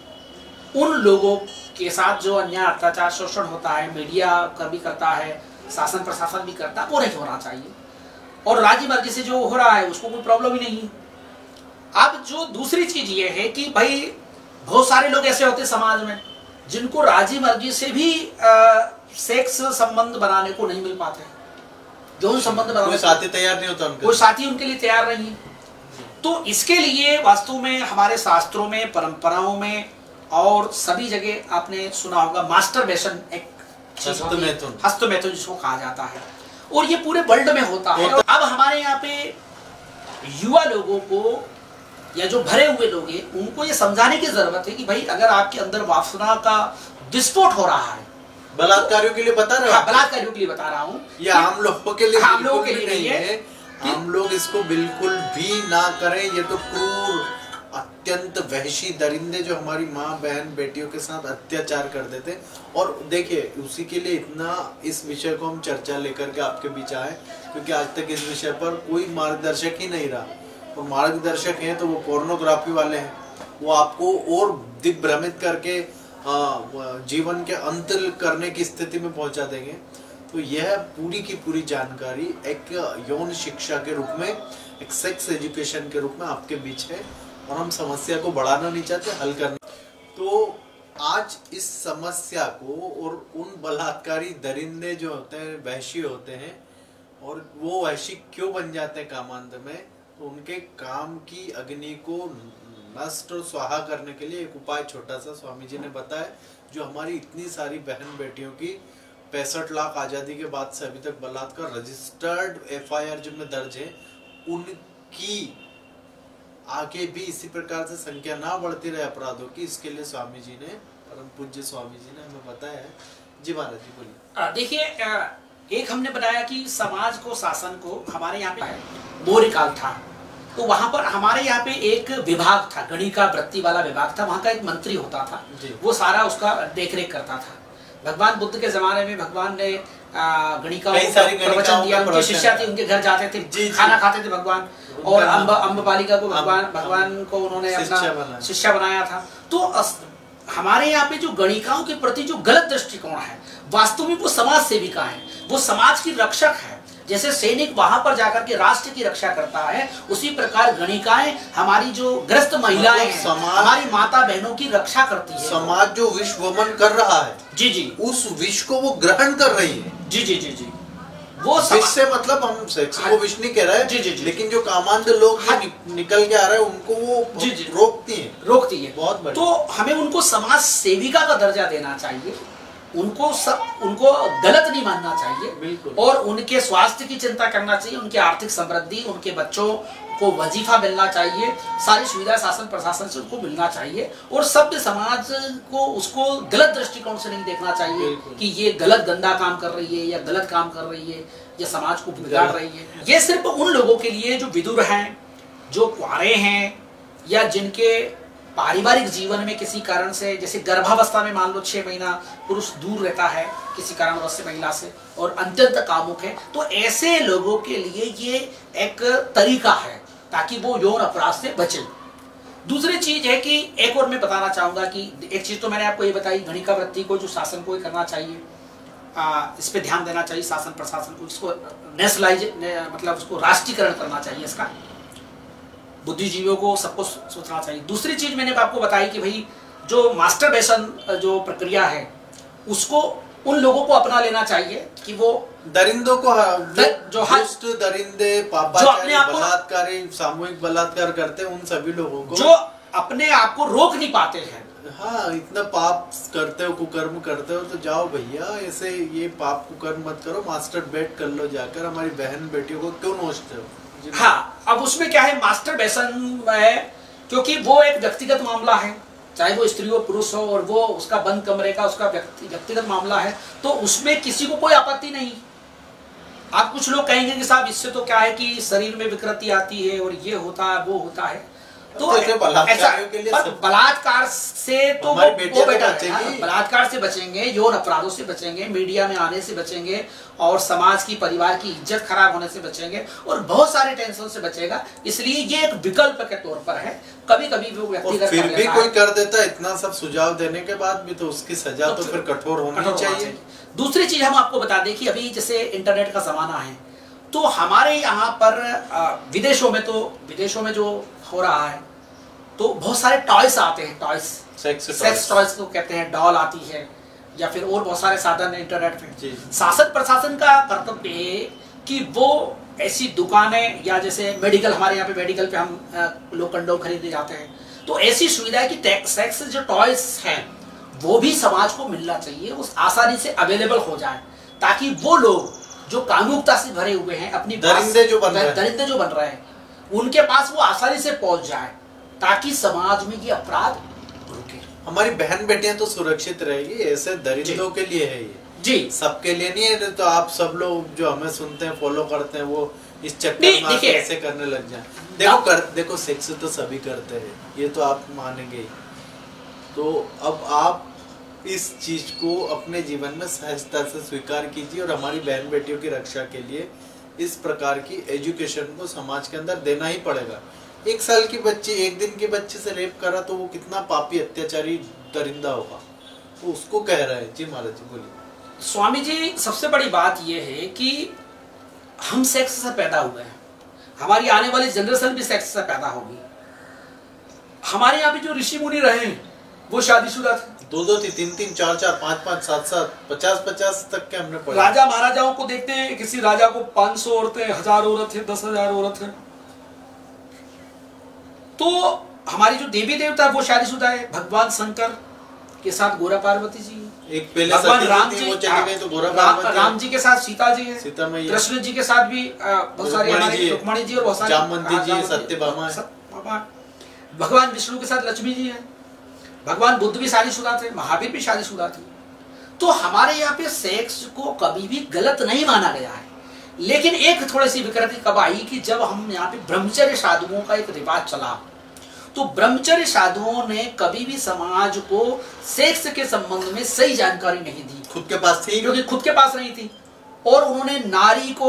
[SPEAKER 2] उन लोगों के साथ जो अन्याय, अत्याचार, शोषण होता है, मीडिया का भी करता है, शासन प्रशासन भी करता है, वो नहीं होना चाहिए। और राज़ी मर्ज़ी से जो हो रहा है, उसको कोई प्रॉब्लम ही नहीं अब जो दूसरी चीज़ ये है कि भाई बहुत सारे लोग ऐसे होते समाज में जिनको राज़ी मर्ज़ी से भी आ, सेक्स संबंध बनाने को नहीं मिल पाते। यौन संबंध बनाने कोई
[SPEAKER 1] साथी तैयार नहीं होता उनका
[SPEAKER 2] कोई साथी उनके लिए तैयार नहीं। है तो इसके लिए वास्तव में हमारे शास्त्रों में परंपराओं में और सभी जगह आपने सुना होगा मास्टर बेसन एक।
[SPEAKER 1] हस्तमैथुन।
[SPEAKER 2] हस्तमैथुन जिसको कहा जाता है। और ये पूरे वर्ल्ड में होता है। अब हमारे यहाँ पे युवा लोगों को या जो भरे हुए लोग हैं उनको ये समझाने की ज़रूरत है कि भाई अगर आपके अंदर वासना का विस्फोट हो रहा है
[SPEAKER 1] बलात्कारियों के लिए बता रहे हो
[SPEAKER 2] हाँ बलात्कारियों के लिए बता रहा हूँ
[SPEAKER 1] ये आम लोगों के लिए
[SPEAKER 2] आम लोगों के लिए
[SPEAKER 1] नहीं
[SPEAKER 2] नहीं
[SPEAKER 1] है। हम लोग इसको बिल्कुल भी ना करें। ये तो क्रूर अत्यंत वहशी दरिंदे जो हमारी माँ बहन बेटियों के साथ अत्याचार कर देते। और देखिए उसी के लिए इतना इस विषय को हम चर्चा लेकर के आपके बीच आए क्योंकि आज तक इस विषय पर कोई मार्गदर्शक ही नहीं रहा। और मार्गदर्शक हैं तो वो पोर्नोग्राफी वाले हैं। वो आपको और दिग्भ्रमित करके आ, जीवन के अंत करने की स्थिति में पहुँचा देंगे। तो यह पूरी की पूरी जानकारी एक यौन शिक्षा के रूप में एक सेक्स एजुकेशन के रूप में आपके बीच है और हम समस्या को बढ़ाना नहीं चाहते हल करना। तो आज इस समस्या को और उन बलात्कारी दरिंदे जो होते हैं वहशी होते हैं और वो वहशी क्यों बन जाते हैं कामांत में? तो उनके काम की अग्नि को नष्ट और स्वाहा करने के लिए एक उपाय छोटा सा स्वामी जी ने बताया, जो हमारी इतनी सारी बहन बेटियों की पैंसठ लाख आज़ादी के बाद से अभी तक बलात्कार रजिस्टर्ड एफआईआर जिनमें दर्ज है, उनकी आगे भी इसी प्रकार से संख्या ना बढ़ती रहे अपराधों की, इसके लिए स्वामी जी ने, परम पूज्य स्वामी जी ने हमें बताया जी महाराज जी बोलिए।
[SPEAKER 2] देखिए एक हमने बताया कि समाज को शासन को हमारे यहाँ पे बोरिकाल था। तो वहाँ पर हमारे यहाँ पे एक विभाग था गणिका वृत्ति वाला विभाग था। वहाँ का एक मंत्री होता था। वो सारा उसका देखरेख करता था। भगवान बुद्ध के जमाने में भगवान ने आ, गणिकाओं
[SPEAKER 1] कई
[SPEAKER 2] को
[SPEAKER 1] सारी
[SPEAKER 2] प्रवचन दिया उनके शिष्या थे उनके घर जाते थे
[SPEAKER 1] जी, जी।
[SPEAKER 2] खाना खाते थे भगवान। और अम्ब अम्ब बालिका को भगवान भगवान को उन्होंने अपना। शिष्या बनाया। था। तो हमारे यहाँ पे जो गणिकाओं के प्रति जो गलत दृष्टिकोण है वास्तव में वो समाज सेविका है। वो समाज की रक्षक है। जैसे सैनिक वहाँ पर जाकर के राष्ट्र की रक्षा करता है उसी प्रकार गणिकाएँ हमारी जो ग्रस्त महिलाएँ
[SPEAKER 1] मतलब समाज-
[SPEAKER 2] हमारी माता बहनों की रक्षा करती है।
[SPEAKER 1] समाज जो विष वमन कर रहा है
[SPEAKER 2] जी जी।
[SPEAKER 1] उस विष को वो ग्रहण कर रही है।
[SPEAKER 2] जी जी जी जी। वो
[SPEAKER 1] विष
[SPEAKER 2] समा-
[SPEAKER 1] से मतलब हम सेक्स को विष नहीं कह रहे हैं
[SPEAKER 2] जी, जी, जी।
[SPEAKER 1] लेकिन जो कामांध लोग
[SPEAKER 2] हाँ।
[SPEAKER 1] नि, निकल के आ रहे हैं उनको वो
[SPEAKER 2] जी, जी।
[SPEAKER 1] रोकती है।
[SPEAKER 2] रोकती है।
[SPEAKER 1] बहुत।
[SPEAKER 2] तो हमें उनको समाज सेविका का दर्जा देना चाहिए। उनको सब उनको गलत नहीं मानना चाहिए। और उनके स्वास्थ्य की चिंता करना चाहिए उनकी आर्थिक समृद्धि उनके बच्चों को वजीफा मिलना चाहिए सारी सुविधा शासन प्रशासन से उनको मिलना चाहिए और सभ्य समाज को उसको गलत दृष्टिकोण से नहीं देखना चाहिए कि ये गलत गंदा काम कर रही है या गलत काम कर रही है या समाज को बिगाड़ रही है। ये सिर्फ़ उन लोगों के लिए जो विदुर हैं जो कुआरे हैं या जिनके पारिवारिक जीवन में किसी कारण से जैसे गर्भावस्था में मान लो छह महीना पुरुष दूर रहता है किसी कारणवश से महिला से और अत्यंत कामुक है तो ऐसे लोगों के लिए ये एक तरीका है ताकि वो यौन अपराध से बचे। दूसरी चीज़ है कि एक और मैं बताना चाहूँगा कि एक चीज़ तो मैंने आपको ये बताई गणिका वृत्ति को जो शासन को करना चाहिए आ, इस पे ध्यान देना चाहिए शासन प्रशासन को इसको नेशनलाइज मतलब उसको राष्ट्रीयकरण करना चाहिए इसका। बुद्धिजीवियों को सबको सोचना चाहिए। दूसरी चीज़ मैंने आपको बताई कि भाई जो मास्टर बेसन जो प्रक्रिया है उसको उन लोगों को अपना लेना चाहिए कि वो
[SPEAKER 1] दरिंदों को हाँ, जो,
[SPEAKER 2] दर- जो हर-
[SPEAKER 1] दुष्ट दरिंदे
[SPEAKER 2] जो अपने आप को-
[SPEAKER 1] बलात्कारी सामूहिक बलात्कार करते हैं उन सभी लोगों को।
[SPEAKER 2] जो अपने आप को रोक नहीं पाते हैं।
[SPEAKER 1] हाँ इतना पाप करते हो कुकर्म करते हो तो जाओ भैया ऐसे ये पाप कुकर्म मत करो मास्टर बेट कर लो जाकर हमारी बहन बेटियों को क्यों नोचते हो?
[SPEAKER 2] हाँ अब उसमें क्या है? मास्टर बेसन है, क्योंकि वो एक व्यक्तिगत मामला है। चाहे वो स्त्री हो, पुरुष हो, और वो उसका बंद कमरे का, उसका व्यक्तिगत मामला है तो उसमें किसी को कोई आपत्ति नहीं। आप कुछ लोग कहेंगे कि साहब, इससे तो क्या है कि शरीर में विकृति आती है, और ये होता है, वो होता है। तो
[SPEAKER 1] तो ऐसे
[SPEAKER 2] पर बलात्कार से तो वो,
[SPEAKER 1] तो
[SPEAKER 2] है हाँ, बलात्कार से बचेंगे यौन अपराधों से बचेंगे मीडिया में आने से बचेंगे और समाज की परिवार की इज़्ज़त खराब होने से बचेंगे और बहुत सारे टेंशन से बचेगा। इसलिए ये एक विकल्प के तौर पर है। कभी कभी वो व्यक्तिगत
[SPEAKER 1] फिर भी कोई कर देता है इतना सब सुझाव देने के बाद भी तो उसकी सजा
[SPEAKER 2] तो
[SPEAKER 1] तो
[SPEAKER 2] फिर-
[SPEAKER 1] कठोर होना चाहिए।
[SPEAKER 2] दूसरी चीज़ हम आपको बता दें कि अभी जैसे इंटरनेट का जमाना है तो हमारे यहाँ पर विदेशों में तो विदेशों में जो हो रहा है। तो बहुत सारे टॉयस आते हैं टॉयस
[SPEAKER 1] सेक्स
[SPEAKER 2] टॉयज को कहते हैं डॉल आती है या फिर और बहुत सारे साधन हैं इंटरनेट पे शासन प्रशासन का कर्तव्य है कि वो ऐसी दुकानें या जैसे मेडिकल हमारे यहाँ पे मेडिकल पे हम लोग कंडोम खरीदने जाते हैं। तो ऐसी सुविधा है कि सेक्स जो टॉयस हैं वो भी समाज को मिलना चाहिए उस आसानी से अवेलेबल हो जाए ताकि वो लोग जो कामुकता से भरे हुए हैं अपनी
[SPEAKER 1] दरिंदे जो बन रहे
[SPEAKER 2] दरिंदे जो बन रहे हैं उनके पास वो आसानी से पहुँच जाए ताकि समाज में ये अपराध रुके।
[SPEAKER 1] हमारी बहन बेटियाँ तो सुरक्षित रहेगी ऐसे दरिंदों के लिए है ये।
[SPEAKER 2] जी।
[SPEAKER 1] सबके लिए नहीं है तो आप सब लोग जो हमें सुनते हैं फॉलो करते हैं वो इस चक्कर में ऐसे करने लग जाए। देखो कर देखो सेक्स तो सभी करते हैं ये तो आप मानेंगे तो अब आप इस चीज़ को अपने जीवन में सहजता से स्वीकार कीजिए और हमारी बहन बेटियों की रक्षा के लिए इस प्रकार की एजुकेशन को समाज के अंदर देना ही पड़ेगा। एक साल की बच्ची, एक दिन के बच्चे से रेप करा तो वो कितना पापी, अत्याचारी, दरिंदा होगा। वो उसको कह रहा है। जी महाराज जी, बोलिए।
[SPEAKER 2] स्वामी जी, सबसे बड़ी बात यह है कि हम सेक्स से पैदा हुए हैं। हमारी आने वाली जनरेशन भी सेक्स से पैदा होगी। हमारे यहाँ पे जो ऋषि मुनि रहे हैं, वो शादीशुदा थे।
[SPEAKER 1] दो दो तीन तीन तीन चार चार पाँच पाँच सात सात पचास पचास तक के हमने पढ़ा।
[SPEAKER 2] राजा महाराजाओं को देखते हैं किसी राजा को 500 औरतें हज़ार औरत है दस हज़ार औरत है। तो हमारी जो देवी देवता है वो शादीशुदा है भगवान शंकर के साथ गोरा पार्वती जी
[SPEAKER 1] एक पहले
[SPEAKER 2] भगवान राम जी
[SPEAKER 1] वो चली गई तो गोरा
[SPEAKER 2] राम,
[SPEAKER 1] पार्वती।
[SPEAKER 2] राम जी के साथ सीता जी है
[SPEAKER 1] सीता मैया।
[SPEAKER 2] कृष्ण जी के साथ भी बहुत सारे हमारे रुक्मणी जी और बहुत सारे
[SPEAKER 1] जामवंती
[SPEAKER 2] हाँ,
[SPEAKER 1] जी सत्यभामा। है।
[SPEAKER 2] भगवान विष्णु के साथ लक्ष्मी जी है। भगवान बुद्ध भी शादीशुदा थे महावीर भी शादीशुदा थे। तो हमारे यहाँ पे सेक्स को कभी भी गलत नहीं माना गया है। लेकिन एक थोड़ी सी विकृति कब आई कि जब हम यहाँ पे ब्रह्मचर्य साधुओं का एक रिवाज चला तो ब्रह्मचर्य साधुओं ने कभी भी समाज को सेक्स के संबंध में सही जानकारी नहीं दी।
[SPEAKER 1] खुद के पास थी?
[SPEAKER 2] क्योंकि खुद के पास नहीं थी। और उन्होंने नारी को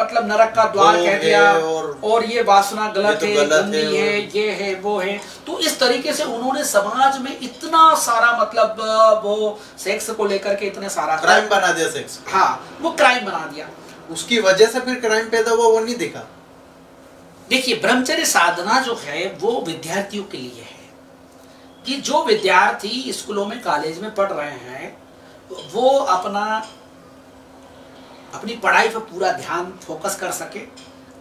[SPEAKER 2] मतलब नरक का द्वार कह दिया
[SPEAKER 1] और-
[SPEAKER 2] और ये वासना गलत
[SPEAKER 1] ये तो
[SPEAKER 2] है
[SPEAKER 1] गलत
[SPEAKER 2] गंदी
[SPEAKER 1] है
[SPEAKER 2] है ये है वो है। तो इस तरीके से उन्होंने समाज में इतना सारा मतलब वो सेक्स को लेकर के इतने सारा
[SPEAKER 1] क्राइम बना दिया सेक्स
[SPEAKER 2] हाँ वो क्राइम बना दिया।
[SPEAKER 1] उसकी वजह से फिर क्राइम पैदा हुआ वो नहीं दिखा।
[SPEAKER 2] देखिए ब्रह्मचर्य साधना जो है वो विद्यार्थियों के लिए है। कि जो विद्यार्थी स्कूलों में कॉलेज में पढ़ रहे हैं वो अपना अपनी पढ़ाई पर पूरा ध्यान फोकस कर सके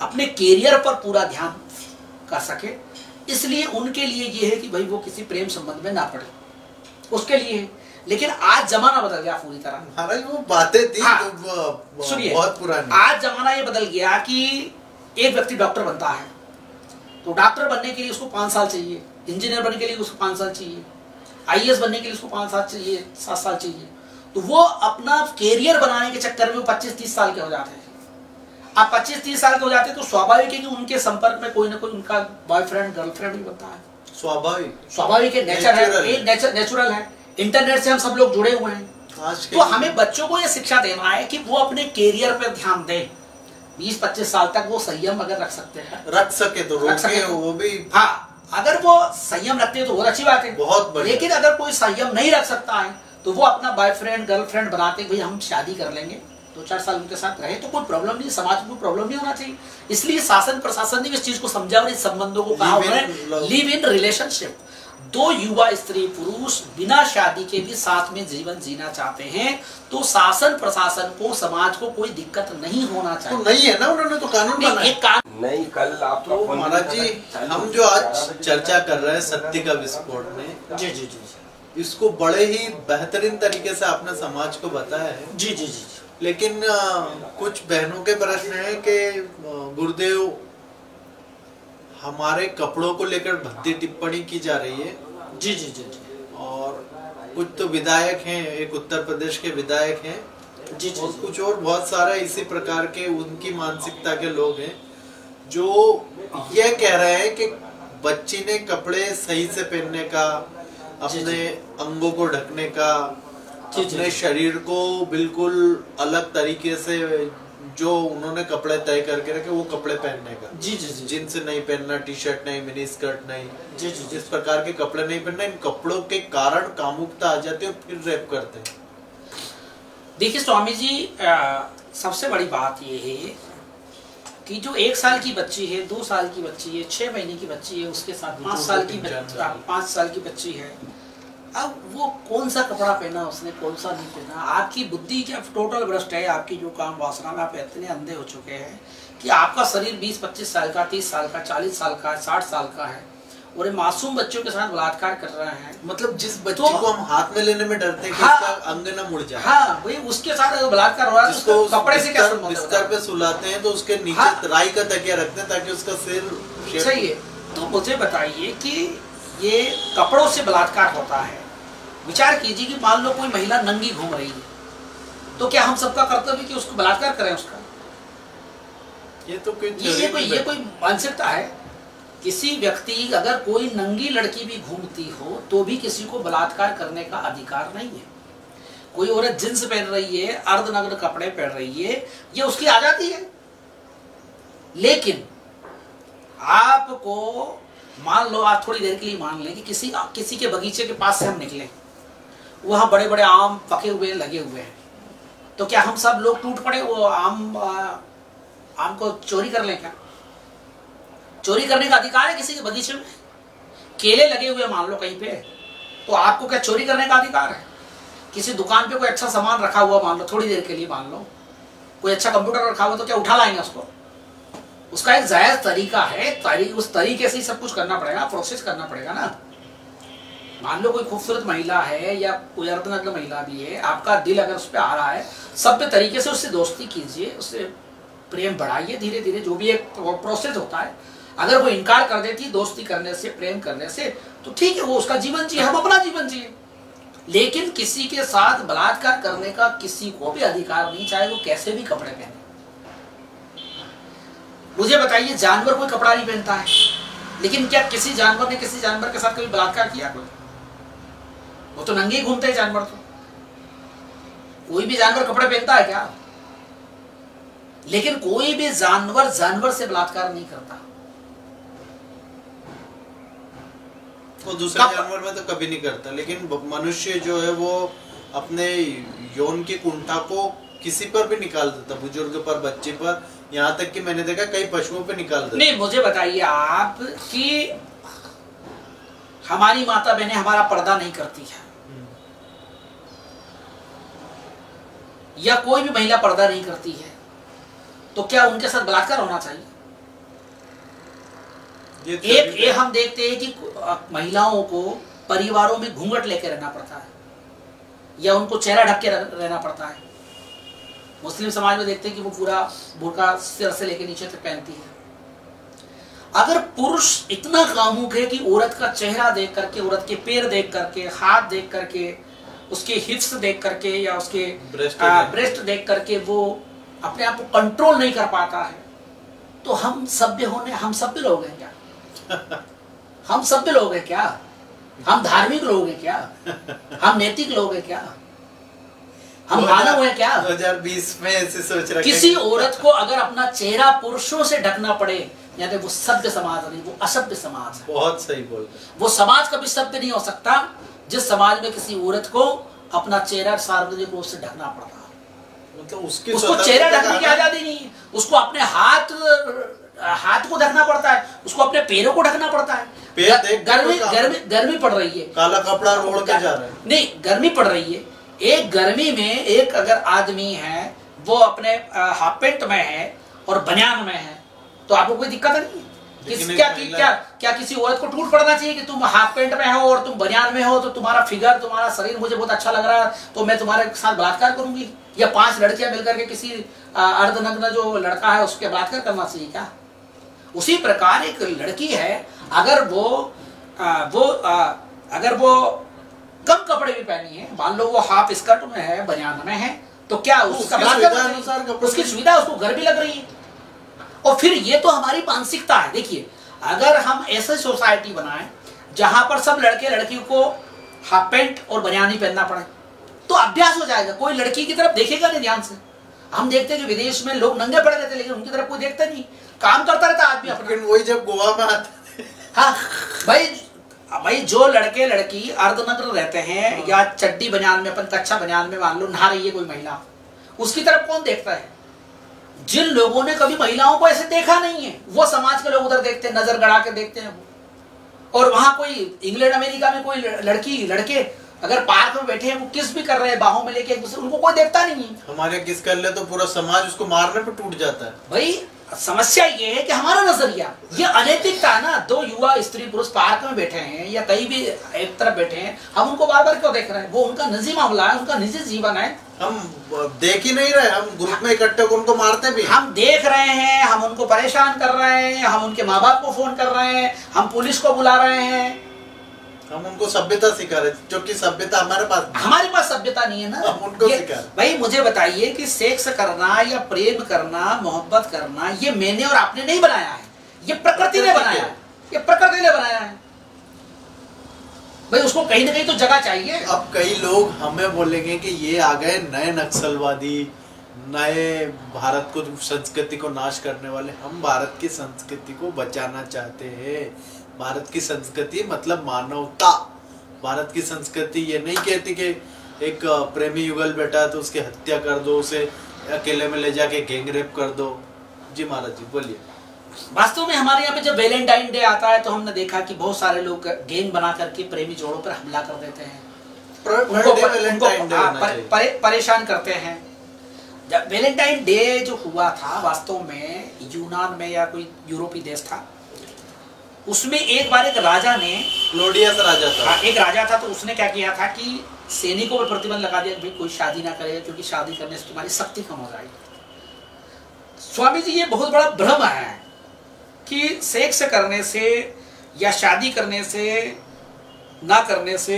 [SPEAKER 2] अपने कैरियर पर पूरा ध्यान कर सके इसलिए उनके लिए ये है कि भाई वो किसी प्रेम संबंध में ना पड़े। उसके लिए लेकिन आज जमाना बदल गया पूरी तरह।
[SPEAKER 1] महाराज वो बातें थी
[SPEAKER 2] हाँ।
[SPEAKER 1] तो
[SPEAKER 2] सुनिए।
[SPEAKER 1] बहुत पुरानी।
[SPEAKER 2] आज जमाना ये बदल गया कि एक व्यक्ति डॉक्टर बनता है। तो डॉक्टर बनने के लिए उसको पाँच साल चाहिए। इंजीनियर बनने के लिए उसको पाँच साल चाहिए। आईएएस बनने के लिए उसको पाँच साल चाहिए सात साल चाहिए। तो वो अपना कैरियर बनाने के चक्कर में पच्चीस तीस साल के हो जाते हैं। आप पच्चीस तीस साल के हो जाते हैं तो स्वाभाविक है कि उनके संपर्क में कोई ना कोई उनका बॉयफ्रेंड गर्लफ्रेंड भी बनता है।
[SPEAKER 1] स्वाभाविक।
[SPEAKER 2] स्वाभाविक है नेचर है नेचुरल है। इंटरनेट से हम सब लोग जुड़े हुए हैं। तो हमें बच्चों को यह शिक्षा देना है कि वो अपने कैरियर पर ध्यान दें। बीस पच्चीस साल तक वो संयम अगर रख सकते हैं।
[SPEAKER 1] रख सके तो
[SPEAKER 2] रख सके तो।
[SPEAKER 1] वो भी।
[SPEAKER 2] हाँ अगर वो संयम रखते हैं तो बहुत अच्छी बात है।
[SPEAKER 1] बहुत।
[SPEAKER 2] लेकिन अगर कोई संयम नहीं रख सकता है तो वो अपना बॉयफ्रेंड गर्लफ्रेंड बनाते भाई हम शादी कर लेंगे। दो चार साल उनके साथ रहे तो कोई प्रॉब्लम नहीं समाज में कोई प्रॉब्लम नहीं होना चाहिए। इसलिए शासन प्रशासन ने इस चीज़ को समझा और इस संबंधों को कहा उन्होंने लिव इन रिलेशनशिप दो युवा स्त्री पुरुष बिना शादी के भी साथ में जीवन जीना चाहते हैं तो शासन प्रशासन को समाज को कोई दिक्कत नहीं होना चाहिए
[SPEAKER 1] तो
[SPEAKER 2] चाहिए।
[SPEAKER 1] नहीं है ना उन्होंने तो कानून
[SPEAKER 2] नहीं,
[SPEAKER 1] बनाया।
[SPEAKER 2] एक काम
[SPEAKER 3] नहीं कल आपका
[SPEAKER 1] तो महाराज जी हम जो आज चर्चा कर रहे हैं सत्य का विस्फोट में।
[SPEAKER 2] जी जी जी।
[SPEAKER 1] इसको बड़े ही बेहतरीन तरीके से आपने समाज को बताया है।
[SPEAKER 2] जी जी जी
[SPEAKER 1] लेकिन अ, कुछ बहनों के प्रश्न है कि गुरुदेव हमारे कपड़ों को लेकर भद्दी टिप्पणी की जा रही है।
[SPEAKER 2] जी जी जी
[SPEAKER 1] और कुछ तो विधायक हैं एक उत्तर प्रदेश के विधायक हैं।
[SPEAKER 2] जी जी
[SPEAKER 1] और कुछ और बहुत सारे इसी प्रकार के उनकी मानसिकता के लोग हैं जो ये कह रहे हैं कि बच्ची ने कपड़े सही से पहनने का अपने अंगों को ढकने का अपने शरीर को बिल्कुल अलग तरीके से जो उन्होंने कपड़े तय करके रखे वो कपड़े पहनने का।
[SPEAKER 2] जी जी जी।
[SPEAKER 1] जींस नहीं पहनना टी शर्ट नहीं मिनी स्कर्ट नहीं।
[SPEAKER 2] जी जी।
[SPEAKER 1] जिस प्रकार के कपड़े नहीं पहनना इन कपड़ों के कारण कामुकता आ जाती है और फिर रेप करते हैं।
[SPEAKER 2] देखिए स्वामी जी अ, सबसे बड़ी बात ये है कि जो एक साल की बच्ची है दो साल की बच्ची है छह महीने की बच्ची है उसके साथ पाँच साल की पाँच पाँच साल की बच्ची है। अब वो कौन सा कपड़ा पहना उसने कौन सा नहीं पहना? आपकी बुद्धि क्या टोटल भ्रष्ट है आपकी जो काम वासना में आप इतने अंधे हो चुके हैं कि आपका शरीर 20-25 साल का 30 साल का 40 साल का 60 साल का है। और मासूम बच्चों के साथ बलात्कार कर रहा है।
[SPEAKER 1] मतलब जिस बच्चे
[SPEAKER 2] तो-
[SPEAKER 1] को हम हाथ में लेने में डरते हैं कि
[SPEAKER 2] हाँ।
[SPEAKER 1] उसका अंग न मुड़ जाए।
[SPEAKER 2] हाँ भाई उसके साथ अगर बलात्कार हो रहा है तो कपड़े से क्या
[SPEAKER 1] बिस्तर, पे सुलाते हैं तो उसके नीचे
[SPEAKER 2] हाँ।
[SPEAKER 1] राई का तकिया रखते हैं ताकि उसका सिर
[SPEAKER 2] सही है। तो मुझे बताइए कि ये कपड़ों से बलात्कार होता है। विचार कीजिए कि मान लो कोई महिला नंगी घूम रही है। तो क्या हम सबका कर्तव्य कि उसको बलात्कार करें उसका?
[SPEAKER 1] ये तो कोई
[SPEAKER 2] ये कोई ये कोई मानसिकता है? किसी व्यक्ति अगर कोई नंगी लड़की भी घूमती हो तो भी किसी को बलात्कार करने का अधिकार नहीं है। कोई औरत जींस पहन रही है अर्धनग्न कपड़े पहन रही है ये उसकी आज़ादी है। लेकिन आपको मान लो आप थोड़ी देर के लिए मान लें कि किसी किसी के बगीचे के पास से हम निकले। वहाँ बड़े बड़े आम पके हुए लगे हुए हैं। तो क्या हम सब लोग टूट पड़े? वो आम आ, आम को चोरी कर लें क्या? चोरी करने का अधिकार है किसी के बगीचे में? केले लगे हुए मान लो कहीं पे तो आपको क्या चोरी करने का अधिकार है? किसी दुकान पे कोई अच्छा सामान रखा हुआ मान लो थोड़ी देर के लिए मान लो कोई अच्छा कंप्यूटर रखा हुआ तो क्या उठा लाएँगे उसको? उसका एक जायज़ तरीका है तरी, उस तरीके से ही सब कुछ करना पड़ेगा प्रोसेस करना पड़ेगा ना। मान लो कोई खूबसूरत महिला है या कोई अर्धनग्न महिला भी है आपका दिल अगर उस पर आ रहा है सभ्य तरीके से उससे दोस्ती कीजिए उससे प्रेम बढ़ाइए धीरे धीरे जो भी एक प्रोसेस होता है अगर वो इनकार कर देती, दोस्ती करने से, प्रेम करने से तो ठीक है, वो उसका जीवन जिए, हम अपना जीवन जिए। लेकिन किसी के साथ बलात्कार करने का किसी को भी अधिकार नहीं, चाहे वो कैसे भी कपड़े पहने। मुझे बताइए, जानवर कोई कपड़ा नहीं पहनता है? लेकिन क्या किसी जानवर ने किसी जानवर के साथ कभी बलात्कार किया कोई? वो तो नंगे घूमते हैं जानवर तो। कोई भी जानवर कपड़े पहनता है क्या? लेकिन कोई भी जानवर जानवर से बलात्कार नहीं करता।
[SPEAKER 1] वो दूसरे जानवर में तो कभी नहीं करता लेकिन मनुष्य जो है वो अपने यौन की कुंठा को किसी पर भी निकाल देता बुज़ुर्ग पर बच्चे पर। यहाँ तक कि मैंने देखा कई पशुओं पे निकाल देता।
[SPEAKER 2] नहीं मुझे बताइए आप कि हमारी माता बहने हमारा पर्दा नहीं करती है। या कोई भी महिला पर्दा नहीं करती है तो क्या उनके साथ बलात्कार होना चाहिए?
[SPEAKER 1] तो
[SPEAKER 2] एक ये हम देखते हैं कि महिलाओं को परिवारों में घूंघट लेके रहना पड़ता है। या उनको चेहरा ढक के रहना पड़ता है। मुस्लिम समाज में देखते हैं कि वो पूरा बुरका सिर से लेके नीचे तक पहनती है। अगर पुरुष इतना कामुक है कि औरत का चेहरा देख करके औरत के पैर देख करके हाथ देख करके उसके हिप्स देख करके या उसके ब्रेस्ट देख। करके वो अपने आप को कंट्रोल नहीं कर पाता है तो हम सभ्य होने हम सभ्य लोग हैं। हम सभ्य लोग हैं क्या? हम धार्मिक लोग हैं क्या? हम नैतिक लोग हैं क्या? हम मानव हैं क्या?
[SPEAKER 1] 2020 में ऐसे सोच रखा
[SPEAKER 2] किसी औरत को अगर अपना चेहरा पुरुषों से ढकना पड़े यानी वो सभ्य समाज नहीं वो असभ्य समाज है।
[SPEAKER 1] बहुत सही बोल
[SPEAKER 2] वो समाज कभी सभ्य नहीं हो सकता जिस समाज में किसी औरत को अपना चेहरा सार्वजनिक रूप से ढकना पड़ता।
[SPEAKER 1] मतलब उसकी
[SPEAKER 2] उसको चेहरा ढकने की आज़ादी नहीं है उसको अपने हाथ हाथ को ढकना पड़ता है उसको अपने पैरों को ढकना पड़ता है। गर्मी गर्मी गर्मी पड़ रही है।
[SPEAKER 1] काला कपड़ा के जा रहे हैं।
[SPEAKER 2] नहीं गर्मी पड़ रही है। एक गर्मी में एक अगर आदमी है वो अपने हाफ़ पेंट में है और बनियान में है तो आपको कोई दिक्कत नहीं है? किस, क्या क्या क्या किसी औरत को टूट पड़ना चाहिए कि तुम हाफ़ पेंट में हो और तुम बनियान में हो तो तुम्हारा फिगर तुम्हारा शरीर मुझे बहुत अच्छा लग रहा है तो मैं तुम्हारे साथ बलात्कार करूँगी? या पाँच लड़कियाँ मिलकर के किसी अर्धनग्न जो लड़का है उसके बलात्कार करना चाहिए क्या? उसी प्रकार एक लड़की है अगर वो आ, वो आ, अगर वो कम कपड़े भी पहनी है मान लो वो हाफ़ स्कर्ट में है बनियान में है तो क्या
[SPEAKER 1] तो
[SPEAKER 2] उसका
[SPEAKER 1] सुविधा अनुसार
[SPEAKER 2] उसकी सुविधा उसको घर भी लग रही है। और फिर ये तो हमारी मानसिकता है देखिए अगर हम ऐसे सोसाइटी बनाए जहाँ पर सब लड़के लड़कियों को हाफ़ पैंट और बनियानी पहनना पड़े तो अभ्यास हो जाएगा। कोई लड़की की तरफ़ देखेगा नहीं ध्यान से। हम देखते हैं कि विदेश में लोग नंगे पड़े रहते हैं, लेकिन उनकी तरफ़ कोई देखता नहीं। काम करता रहता आदमी अपना।
[SPEAKER 1] लेकिन वही जब गोवा में आते
[SPEAKER 2] हाँ। भाई भाई जो लड़के लड़की अर्धनग्न रहते हैं या चड्डी बनियान में अपन कच्चा बनियान में मान लो नहा रही है कोई महिला उसकी तरफ़ कौन देखता है? जिन लोगों ने कभी महिलाओं को ऐसे देखा नहीं है वो समाज के लोग उधर देखते हैं नज़र गड़ा के देखते हैं वो। और वहाँ कोई इंग्लैंड अमेरिका में कोई लड़की लड़के अगर पार्क में बैठे हैं वो किस भी कर रहे हैं बाहों में लेके एक दूसरे उनको कोई देखता नहीं है।
[SPEAKER 1] हमारे किस कर ले तो पूरा समाज उसको मारने पर टूट जाता है।
[SPEAKER 2] भाई समस्या ये है कि हमारा नज़रिया ये अनैतिकता है ना दो युवा स्त्री पुरुष पार्क में बैठे हैं या कहीं भी एक तरफ़ बैठे हैं हम उनको बार बार क्यों देख रहे हैं? वो उनका निजी मामला है उनका निजी जीवन है।
[SPEAKER 1] हम देख ही नहीं रहे हम ग्रुप में इकट्ठे उनको मारते भी
[SPEAKER 2] हम देख रहे हैं हम उनको परेशान कर रहे हैं हम उनके माँ बाप को फ़ोन कर रहे हैं हम पुलिस को बुला रहे हैं।
[SPEAKER 1] हम उनको सभ्यता सिखा रहे जो कि सभ्यता हमारे पास
[SPEAKER 2] हमारे पास सभ्यता नहीं है ना?
[SPEAKER 1] हम उनको सिखा रहे
[SPEAKER 2] भाई मुझे बताइए कि सेक्स करना या प्रेम करना मोहब्बत करना ये मैंने और आपने नहीं बनाया है। ये प्रकृति ने बनाया
[SPEAKER 1] है।
[SPEAKER 2] है। ये प्रकृति ने बनाया है। भाई उसको कहीं ना कहीं तो जगह चाहिए।
[SPEAKER 1] अब कई लोग हमें बोलेंगे कि ये आ गए नए नक्सलवादी नए भारत को संस्कृति को नाश करने वाले। हम भारत की संस्कृति को बचाना चाहते हैं। भारत की संस्कृति मतलब मानवता। भारत की संस्कृति ये नहीं कहती कि एक प्रेमी युगल बैठा है तो उसकी हत्या कर दो उसे अकेले में ले जाके गैंग रेप कर दो। जी महाराज जी बोलिए।
[SPEAKER 2] वास्तव में हमारे यहाँ पे जब वैलेंटाइन डे आता है तो हमने देखा कि बहुत सारे लोग गैंग बना करके प्रेमी जोड़ों पर हमला कर देते हैं। उनको, उनको हाँ। परे, परेशान करते हैं। जब वैलेंटाइन डे जो हुआ था वास्तव में यूनान में या कोई यूरोपीय देश था उसमें एक बार एक राजा ने
[SPEAKER 1] क्लोडियस राजा था।
[SPEAKER 2] हाँ, एक राजा था तो उसने क्या किया था कि सैनिकों पर प्रतिबंध लगा दिया कि भाई कोई शादी ना करे क्योंकि शादी करने से तुम्हारी शक्ति कम हो जाएगी। स्वामी जी ये बहुत बड़ा भ्रम है कि सेक्स करने से या शादी करने से ना करने से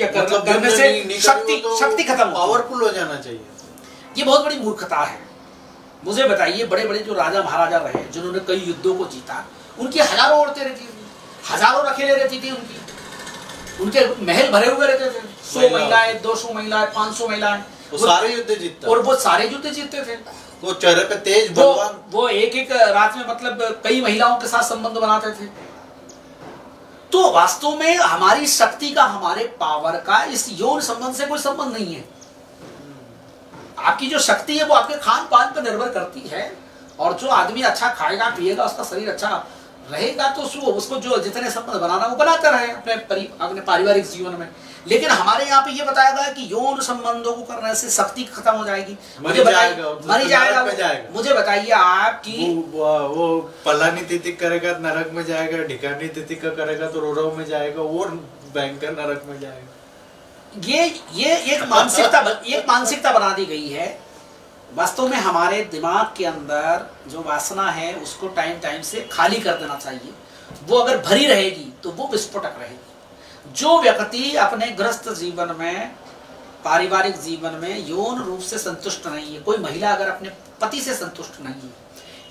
[SPEAKER 2] या
[SPEAKER 1] मतलब
[SPEAKER 2] करने से शक्ति
[SPEAKER 1] तो
[SPEAKER 2] शक्ति खत्म
[SPEAKER 1] पावरफुल हो जाना चाहिए।
[SPEAKER 2] ये बहुत बड़ी मूर्खता है। मुझे बताइए बड़े बड़े जो राजा महाराजा रहे जिन्होंने कई युद्धों को जीता उनकी हज़ारों औरतें रहती थी हज़ारों रखेले रहती थी उनकी। उनके महल भरे हुए रहते थे। सौ महिलाएँ दो सौ महिलाएँ पाँच सौ महिलाएँ।
[SPEAKER 1] वो सारे युद्ध जीतता।
[SPEAKER 2] और वो सारे युद्ध जीतते थे।
[SPEAKER 1] वो चेहरे पे तेज
[SPEAKER 2] वो वो एक एक रात में मतलब कई महिलाओं के साथ संबंध बनाते थे। तो वास्तव में हमारी शक्ति का हमारे पावर का इस यौन संबंध से कोई संबंध नहीं है। आपकी जो शक्ति है वो आपके खान पान पर निर्भर करती है और जो आदमी अच्छा खाएगा पिएगा उसका शरीर अच्छा रहेगा तो उसको उसको जो जितने संबंध बनाना वो बनाता रहे अपने अपने पारिवारिक जीवन में। लेकिन हमारे यहाँ पे ये बताया गया कि यौन संबंधों को करने से शक्ति खत्म हो जाएगी। मुझे बताइए मर जाएगा
[SPEAKER 1] जाएगा।
[SPEAKER 2] मुझे बताइए आप कि
[SPEAKER 1] वो, वो, पलानी तिथि करेगा नरक में जाएगा ढिकानी तिथि का करेगा तो रोरो में जाएगा और भयंकर नरक में जाएगा।
[SPEAKER 2] ये ये एक मानसिकता एक मानसिकता बना दी गई है। वास्तव में हमारे दिमाग के अंदर जो वासना है उसको टाइम टाइम से खाली कर देना चाहिए। वो अगर भरी रहेगी तो वो विस्फोटक रहेगी। जो व्यक्ति अपने ग्रस्त जीवन में पारिवारिक जीवन में यौन रूप से संतुष्ट नहीं है कोई महिला अगर अपने पति से संतुष्ट नहीं है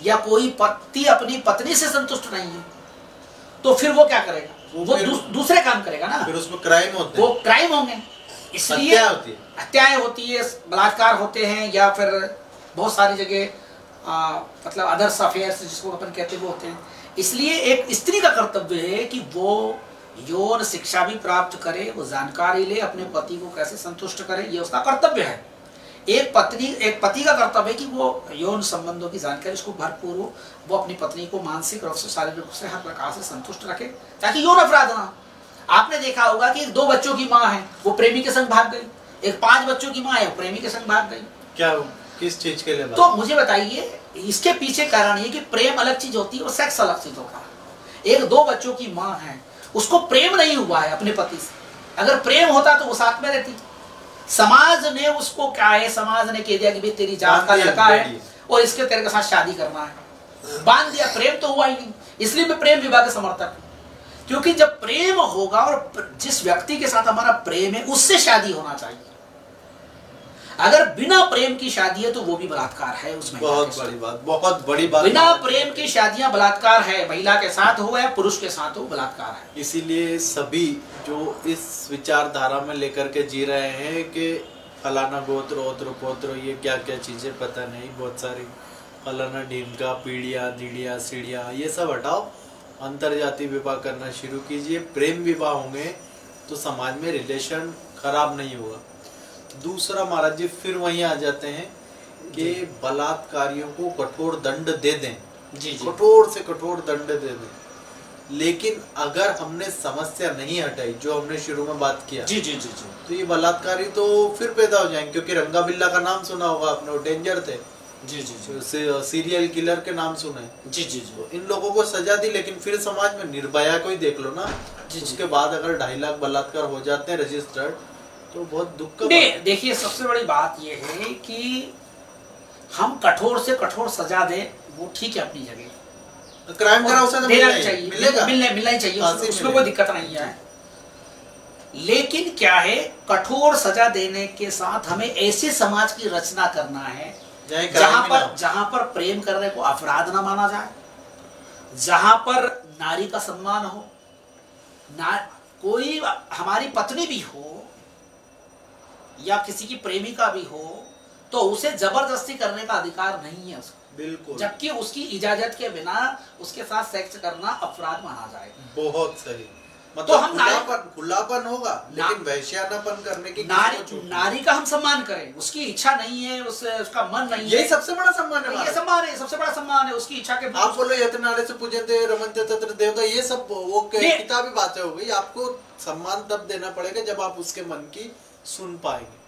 [SPEAKER 2] या कोई पति अपनी पत्नी से संतुष्ट नहीं है तो फिर वो क्या करेगा?
[SPEAKER 1] वो
[SPEAKER 2] वो दूसरे काम करेगा ना।
[SPEAKER 1] फिर उसमें क्राइम होते
[SPEAKER 2] वो क्राइम होंगे। इसलिए
[SPEAKER 1] हत्या होती
[SPEAKER 2] हत्याएँ होती है बलात्कार होते हैं या फिर बहुत सारी जगह मतलब अदर्स अफेयर्स जिसको अपन कहते हैं वो होते हैं। इसलिए एक स्त्री का कर्तव्य है कि वो यौन शिक्षा भी प्राप्त करे वो जानकारी ले अपने पति को कैसे संतुष्ट करे ये उसका कर्तव्य है। एक पत्नी एक पति का कर्तव्य है कि वो यौन संबंधों की जानकारी उसको भरपूर हो वो अपनी पत्नी को मानसिक रूप से शारीरिक रूप से हर प्रकार से संतुष्ट रखे ताकि यौन अपराध ना। आपने देखा होगा कि एक दो बच्चों की माँ है वो प्रेमी के संग भाग गई। एक पाँच बच्चों की माँ है वो प्रेमी के संग भाग गई।
[SPEAKER 1] क्या किस चीज़ के लिए
[SPEAKER 2] तो मुझे बताइए इसके पीछे कारण ये कि प्रेम अलग चीज़ होती है और सेक्स अलग चीज़ होता है एक दो बच्चों की माँ है उसको प्रेम नहीं हुआ है अपने पति से। अगर प्रेम होता तो वो साथ में रहती। समाज ने उसको क्या है समाज ने कह दिया कि भाई तेरी जात का लड़का है और इसके तेरे के साथ शादी करना है। बाँध दिया प्रेम तो हुआ ही नहीं। इसलिए मैं प्रेम विवाह के समर्थक हूँ। क्योंकि जब प्रेम होगा और जिस व्यक्ति के साथ हमारा प्रेम है उससे शादी होना चाहिए। अगर बिना प्रेम की शादी है तो वो भी बलात्कार है उस महिला
[SPEAKER 1] बहुत। बड़ी बात बहुत बड़ी बात
[SPEAKER 2] बिना प्रेम की शादियाँ बलात्कार है महिला के साथ हो या पुरुष के साथ हो बलात्कार है।
[SPEAKER 1] इसीलिए सभी जो इस विचारधारा में लेकर के जी रहे हैं कि फलाना गोत्र ओत्र पोत्र ये क्या क्या चीज़ें पता नहीं बहुत सारी फलाना ढीमका पीढ़िया दीड़िया सीढ़िया ये सब हटाओ। अंतर जाति विवाह करना शुरू कीजिए प्रेम विवाह होंगे तो समाज में रिलेशन खराब नहीं होगा। दूसरा महाराज जी फिर वहीं आ जाते हैं कि बलात्कारियों को कठोर दंड दे दें।
[SPEAKER 2] जी
[SPEAKER 1] कठोर से कठोर दंड दे दें। लेकिन अगर हमने समस्या नहीं हटाई जो हमने शुरू में बात किया
[SPEAKER 2] जी जी जी जी।
[SPEAKER 1] तो ये बलात्कारी तो फिर पैदा हो जाएँगे क्योंकि रंगा बिल्ला का नाम सुना होगा आपने वो डेंजर थे।
[SPEAKER 2] जी जी जी।
[SPEAKER 1] सीरियल किलर के नाम सुने।
[SPEAKER 2] जी जी जी।
[SPEAKER 1] तो इन लोगों को सजा दी लेकिन फिर समाज में निर्भया को ही देख लो ना।
[SPEAKER 2] जी, जी।
[SPEAKER 1] उसके बाद अगर ढाई लाख बलात्कार हो जाते हैं रजिस्टर्ड तो बहुत दुख का।
[SPEAKER 2] देखिए सबसे बड़ी बात यह है कि हम कठोर से कठोर सजा दें वो ठीक है अपनी जगह।
[SPEAKER 1] क्राइम करा उसे तो
[SPEAKER 2] देना
[SPEAKER 1] मिलना चाहिए।
[SPEAKER 2] चाहिए मिलना मिलना ही चाहिए। उसमें कोई दिक्कत नहीं है। लेकिन क्या है कठोर सजा देने के साथ हमें ऐसे समाज की रचना करना है
[SPEAKER 1] जहाँ
[SPEAKER 2] पर जहाँ पर प्रेम करने को अपराध ना माना जाए जहाँ पर नारी का सम्मान हो ना कोई हमारी पत्नी भी हो या किसी की प्रेमिका भी हो तो उसे ज़बरदस्ती करने का अधिकार नहीं है उसको।
[SPEAKER 1] बिल्कुल।
[SPEAKER 2] जबकि उसकी इजाज़त के बिना उसके साथ सेक्स करना अपराध माना जाएगा।
[SPEAKER 1] बहुत सही। मतलब
[SPEAKER 2] तो हम नारी-
[SPEAKER 1] खुलापन होगा लेकिन वैश्यानापन करने की
[SPEAKER 2] नारी नारी का हम सम्मान करें। उसकी इच्छा नहीं है उस उसका मन नहीं
[SPEAKER 1] यही
[SPEAKER 2] है।
[SPEAKER 1] सबसे बड़ा सम्मान है
[SPEAKER 2] ये सम्मान है सबसे बड़ा सम्मान है उसकी इच्छा के
[SPEAKER 1] आप बोलो यतनारे से पूजनते रमनते तत्र देवता ये सब वो किताबी बातें हो गई। आपको सम्मान तब देना पड़ेगा जब आप उसके मन की सुन पाएँगे।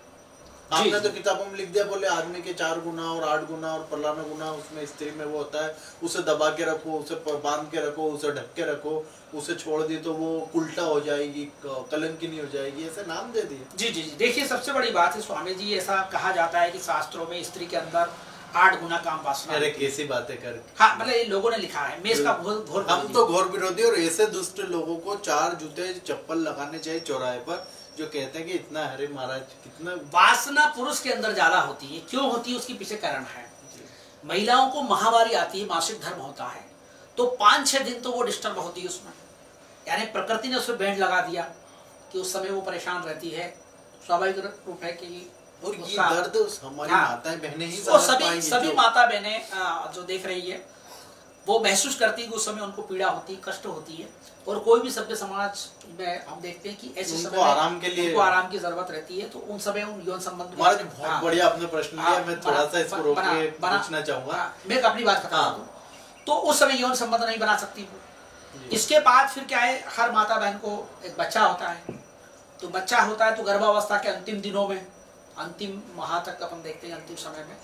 [SPEAKER 1] आपने तो किताबों में लिख दिया बोले आदमी के चार गुना और आठ गुना और फलाना गुना उसमें स्त्री में वो होता है उसे दबा के रखो उसे बाँध के रखो उसे ढक के रखो। उसे छोड़ दी तो वो उल्टा हो जाएगी कलंकिनी हो जाएगी ऐसे नाम दे दिए।
[SPEAKER 2] जी जी जी। देखिए सबसे बड़ी बात है स्वामी जी ऐसा कहा जाता है कि शास्त्रों में स्त्री के अंदर आठ गुना काम वासना
[SPEAKER 1] अरे कैसी बातें कर
[SPEAKER 2] हाँ मतलब ये लोगों ने लिखा है मैं इसका घोर घोर
[SPEAKER 1] हम तो घोर विरोधी और ऐसे दुष्ट लोगों को चार जूते चप्पल लगाने चाहिए चौराहे पर जो कहते हैं कि इतना हरे महाराज कितना
[SPEAKER 2] वासना पुरुष के अंदर ज़्यादा होती है। क्यों होती है? उसके पीछे कारण है। महिलाओं को महावारी आती है मासिक धर्म होता है। तो पाँच छह दिन तो वो डिस्टर्ब होती है उसमें यानी प्रकृति ने उसमें बैंड लगा दिया कि उस समय वो परेशान रहती है स्वाभाविक रूप है कि
[SPEAKER 1] और ये दर्द हमारी
[SPEAKER 2] हाँ।
[SPEAKER 1] माताएँ बहनें ही
[SPEAKER 2] वो सभी सभी माता बहनें जो देख रही है वो महसूस करती है कि उस समय उनको पीड़ा होती है कष्ट होती है और कोई भी सभ्य समाज में हम देखते हैं कि ऐसे समय
[SPEAKER 1] आराम के लिए-
[SPEAKER 2] उनको आराम की ज़रूरत रहती है तो उन समय उन यौन संबंध
[SPEAKER 1] बहुत
[SPEAKER 2] हाँ।
[SPEAKER 1] बढ़िया आपने प्रश्न लिया
[SPEAKER 2] हाँ,
[SPEAKER 1] मैं थोड़ा सा इसको रोक के पूछना चाहूँगा
[SPEAKER 2] मैं अपनी बात खत्म
[SPEAKER 1] हाँ।
[SPEAKER 2] तो उस समय यौन संबंध नहीं बना सकती वो। इसके बाद फिर क्या है हर माता बहन को एक बच्चा होता है। तो बच्चा होता है तो गर्भावस्था के अंतिम दिनों में अंतिम माह तक अपन देखते हैं अंतिम समय में।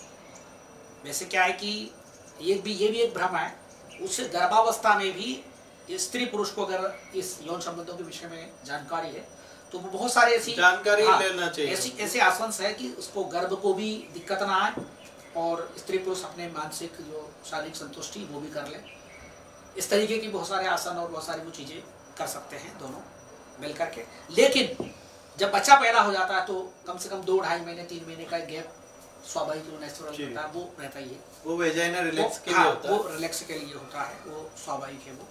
[SPEAKER 2] वैसे क्या है कि ये भी ये भी एक भ्रम है उस गर्भावस्था में भी स्त्री पुरुष को अगर इस यौन संबंधों के विषय में जानकारी है तो बहुत सारे ऐसी
[SPEAKER 1] जानकारी लेना चाहिए।
[SPEAKER 2] ऐसी ऐसे आसंस है कि उसको गर्भ को भी दिक्कत ना आए और स्त्री पुरुष अपने मानसिक जो शारीरिक संतुष्टि वो भी कर ले। इस तरीके की बहुत सारे आसन और बहुत सारी वो चीज़ें कर सकते हैं दोनों मिल करके। लेकिन जब बच्चा पैदा हो जाता है तो कम से कम दो ढाई महीने तीन महीने का गैप स्वाभाविक जो। नेचुरल होता है वो रहता ही है।
[SPEAKER 1] वो वेजाइना रिलैक्स के लिए
[SPEAKER 2] हाँ,
[SPEAKER 1] होता
[SPEAKER 2] वो रिलैक्स के लिए होता है वो स्वाभाविक है वो।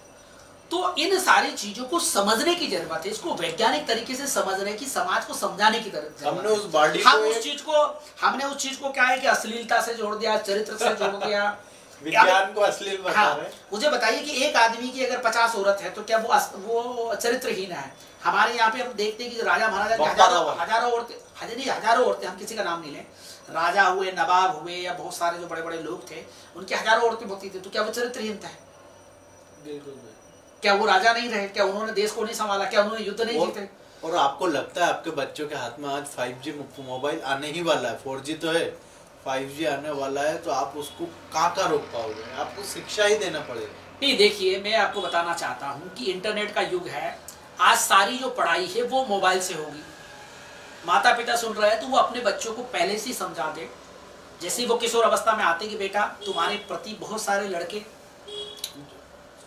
[SPEAKER 2] तो इन सारी चीज़ों को समझने की ज़रूरत है इसको वैज्ञानिक तरीके से समझने की समाज को समझाने की ज़रूरत
[SPEAKER 1] हमने उस बॉडी
[SPEAKER 2] हम
[SPEAKER 1] को
[SPEAKER 2] उस चीज़ को हमने उस चीज़ को क्या है कि अश्लीलता से जोड़ दिया चरित्र से जोड़ दिया। *laughs*
[SPEAKER 1] विज्ञान को अश्लील बता
[SPEAKER 2] हाँ
[SPEAKER 1] रहे
[SPEAKER 2] मुझे बताइए कि एक आदमी की अगर पचास औरत है तो क्या वो अस- वो चरित्रहीन है? हमारे यहाँ पे हम देखते हैं कि राजा महाराजा के हज़ारों हज़ारों औरतें हज़ार नहीं हज़ारों औरतें हम किसी का नाम नहीं लें। राजा हुए नवाब हुए या बहुत सारे जो बड़े बड़े लोग थे उनकी हज़ारों औरतें होती थी तो क्या वो चरित्रहीन था?
[SPEAKER 1] बिल्कुल।
[SPEAKER 2] क्या वो राजा नहीं रहे? क्या उन्होंने देश को नहीं संभाला? क्या उन्होंने युद्ध नहीं जीते?
[SPEAKER 1] और आपको लगता है आपके बच्चों के हाथ में आज 5G मोबाइल आने ही वाला है? 4G तो है 5G आने वाला है तो आप उसको कहाँ कहाँ रोक पाओगे? आपको शिक्षा ही देना पड़ेगा।
[SPEAKER 2] नहीं देखिए मैं आपको बताना चाहता हूँ कि इंटरनेट का युग है। आज सारी जो पढ़ाई है वो मोबाइल से होगी। माता पिता सुन रहे हैं तो वो अपने बच्चों को पहले से समझा दे। जैसे वो किशोर अवस्था में आते कि बेटा तुम्हारे प्रति बहुत सारे लड़के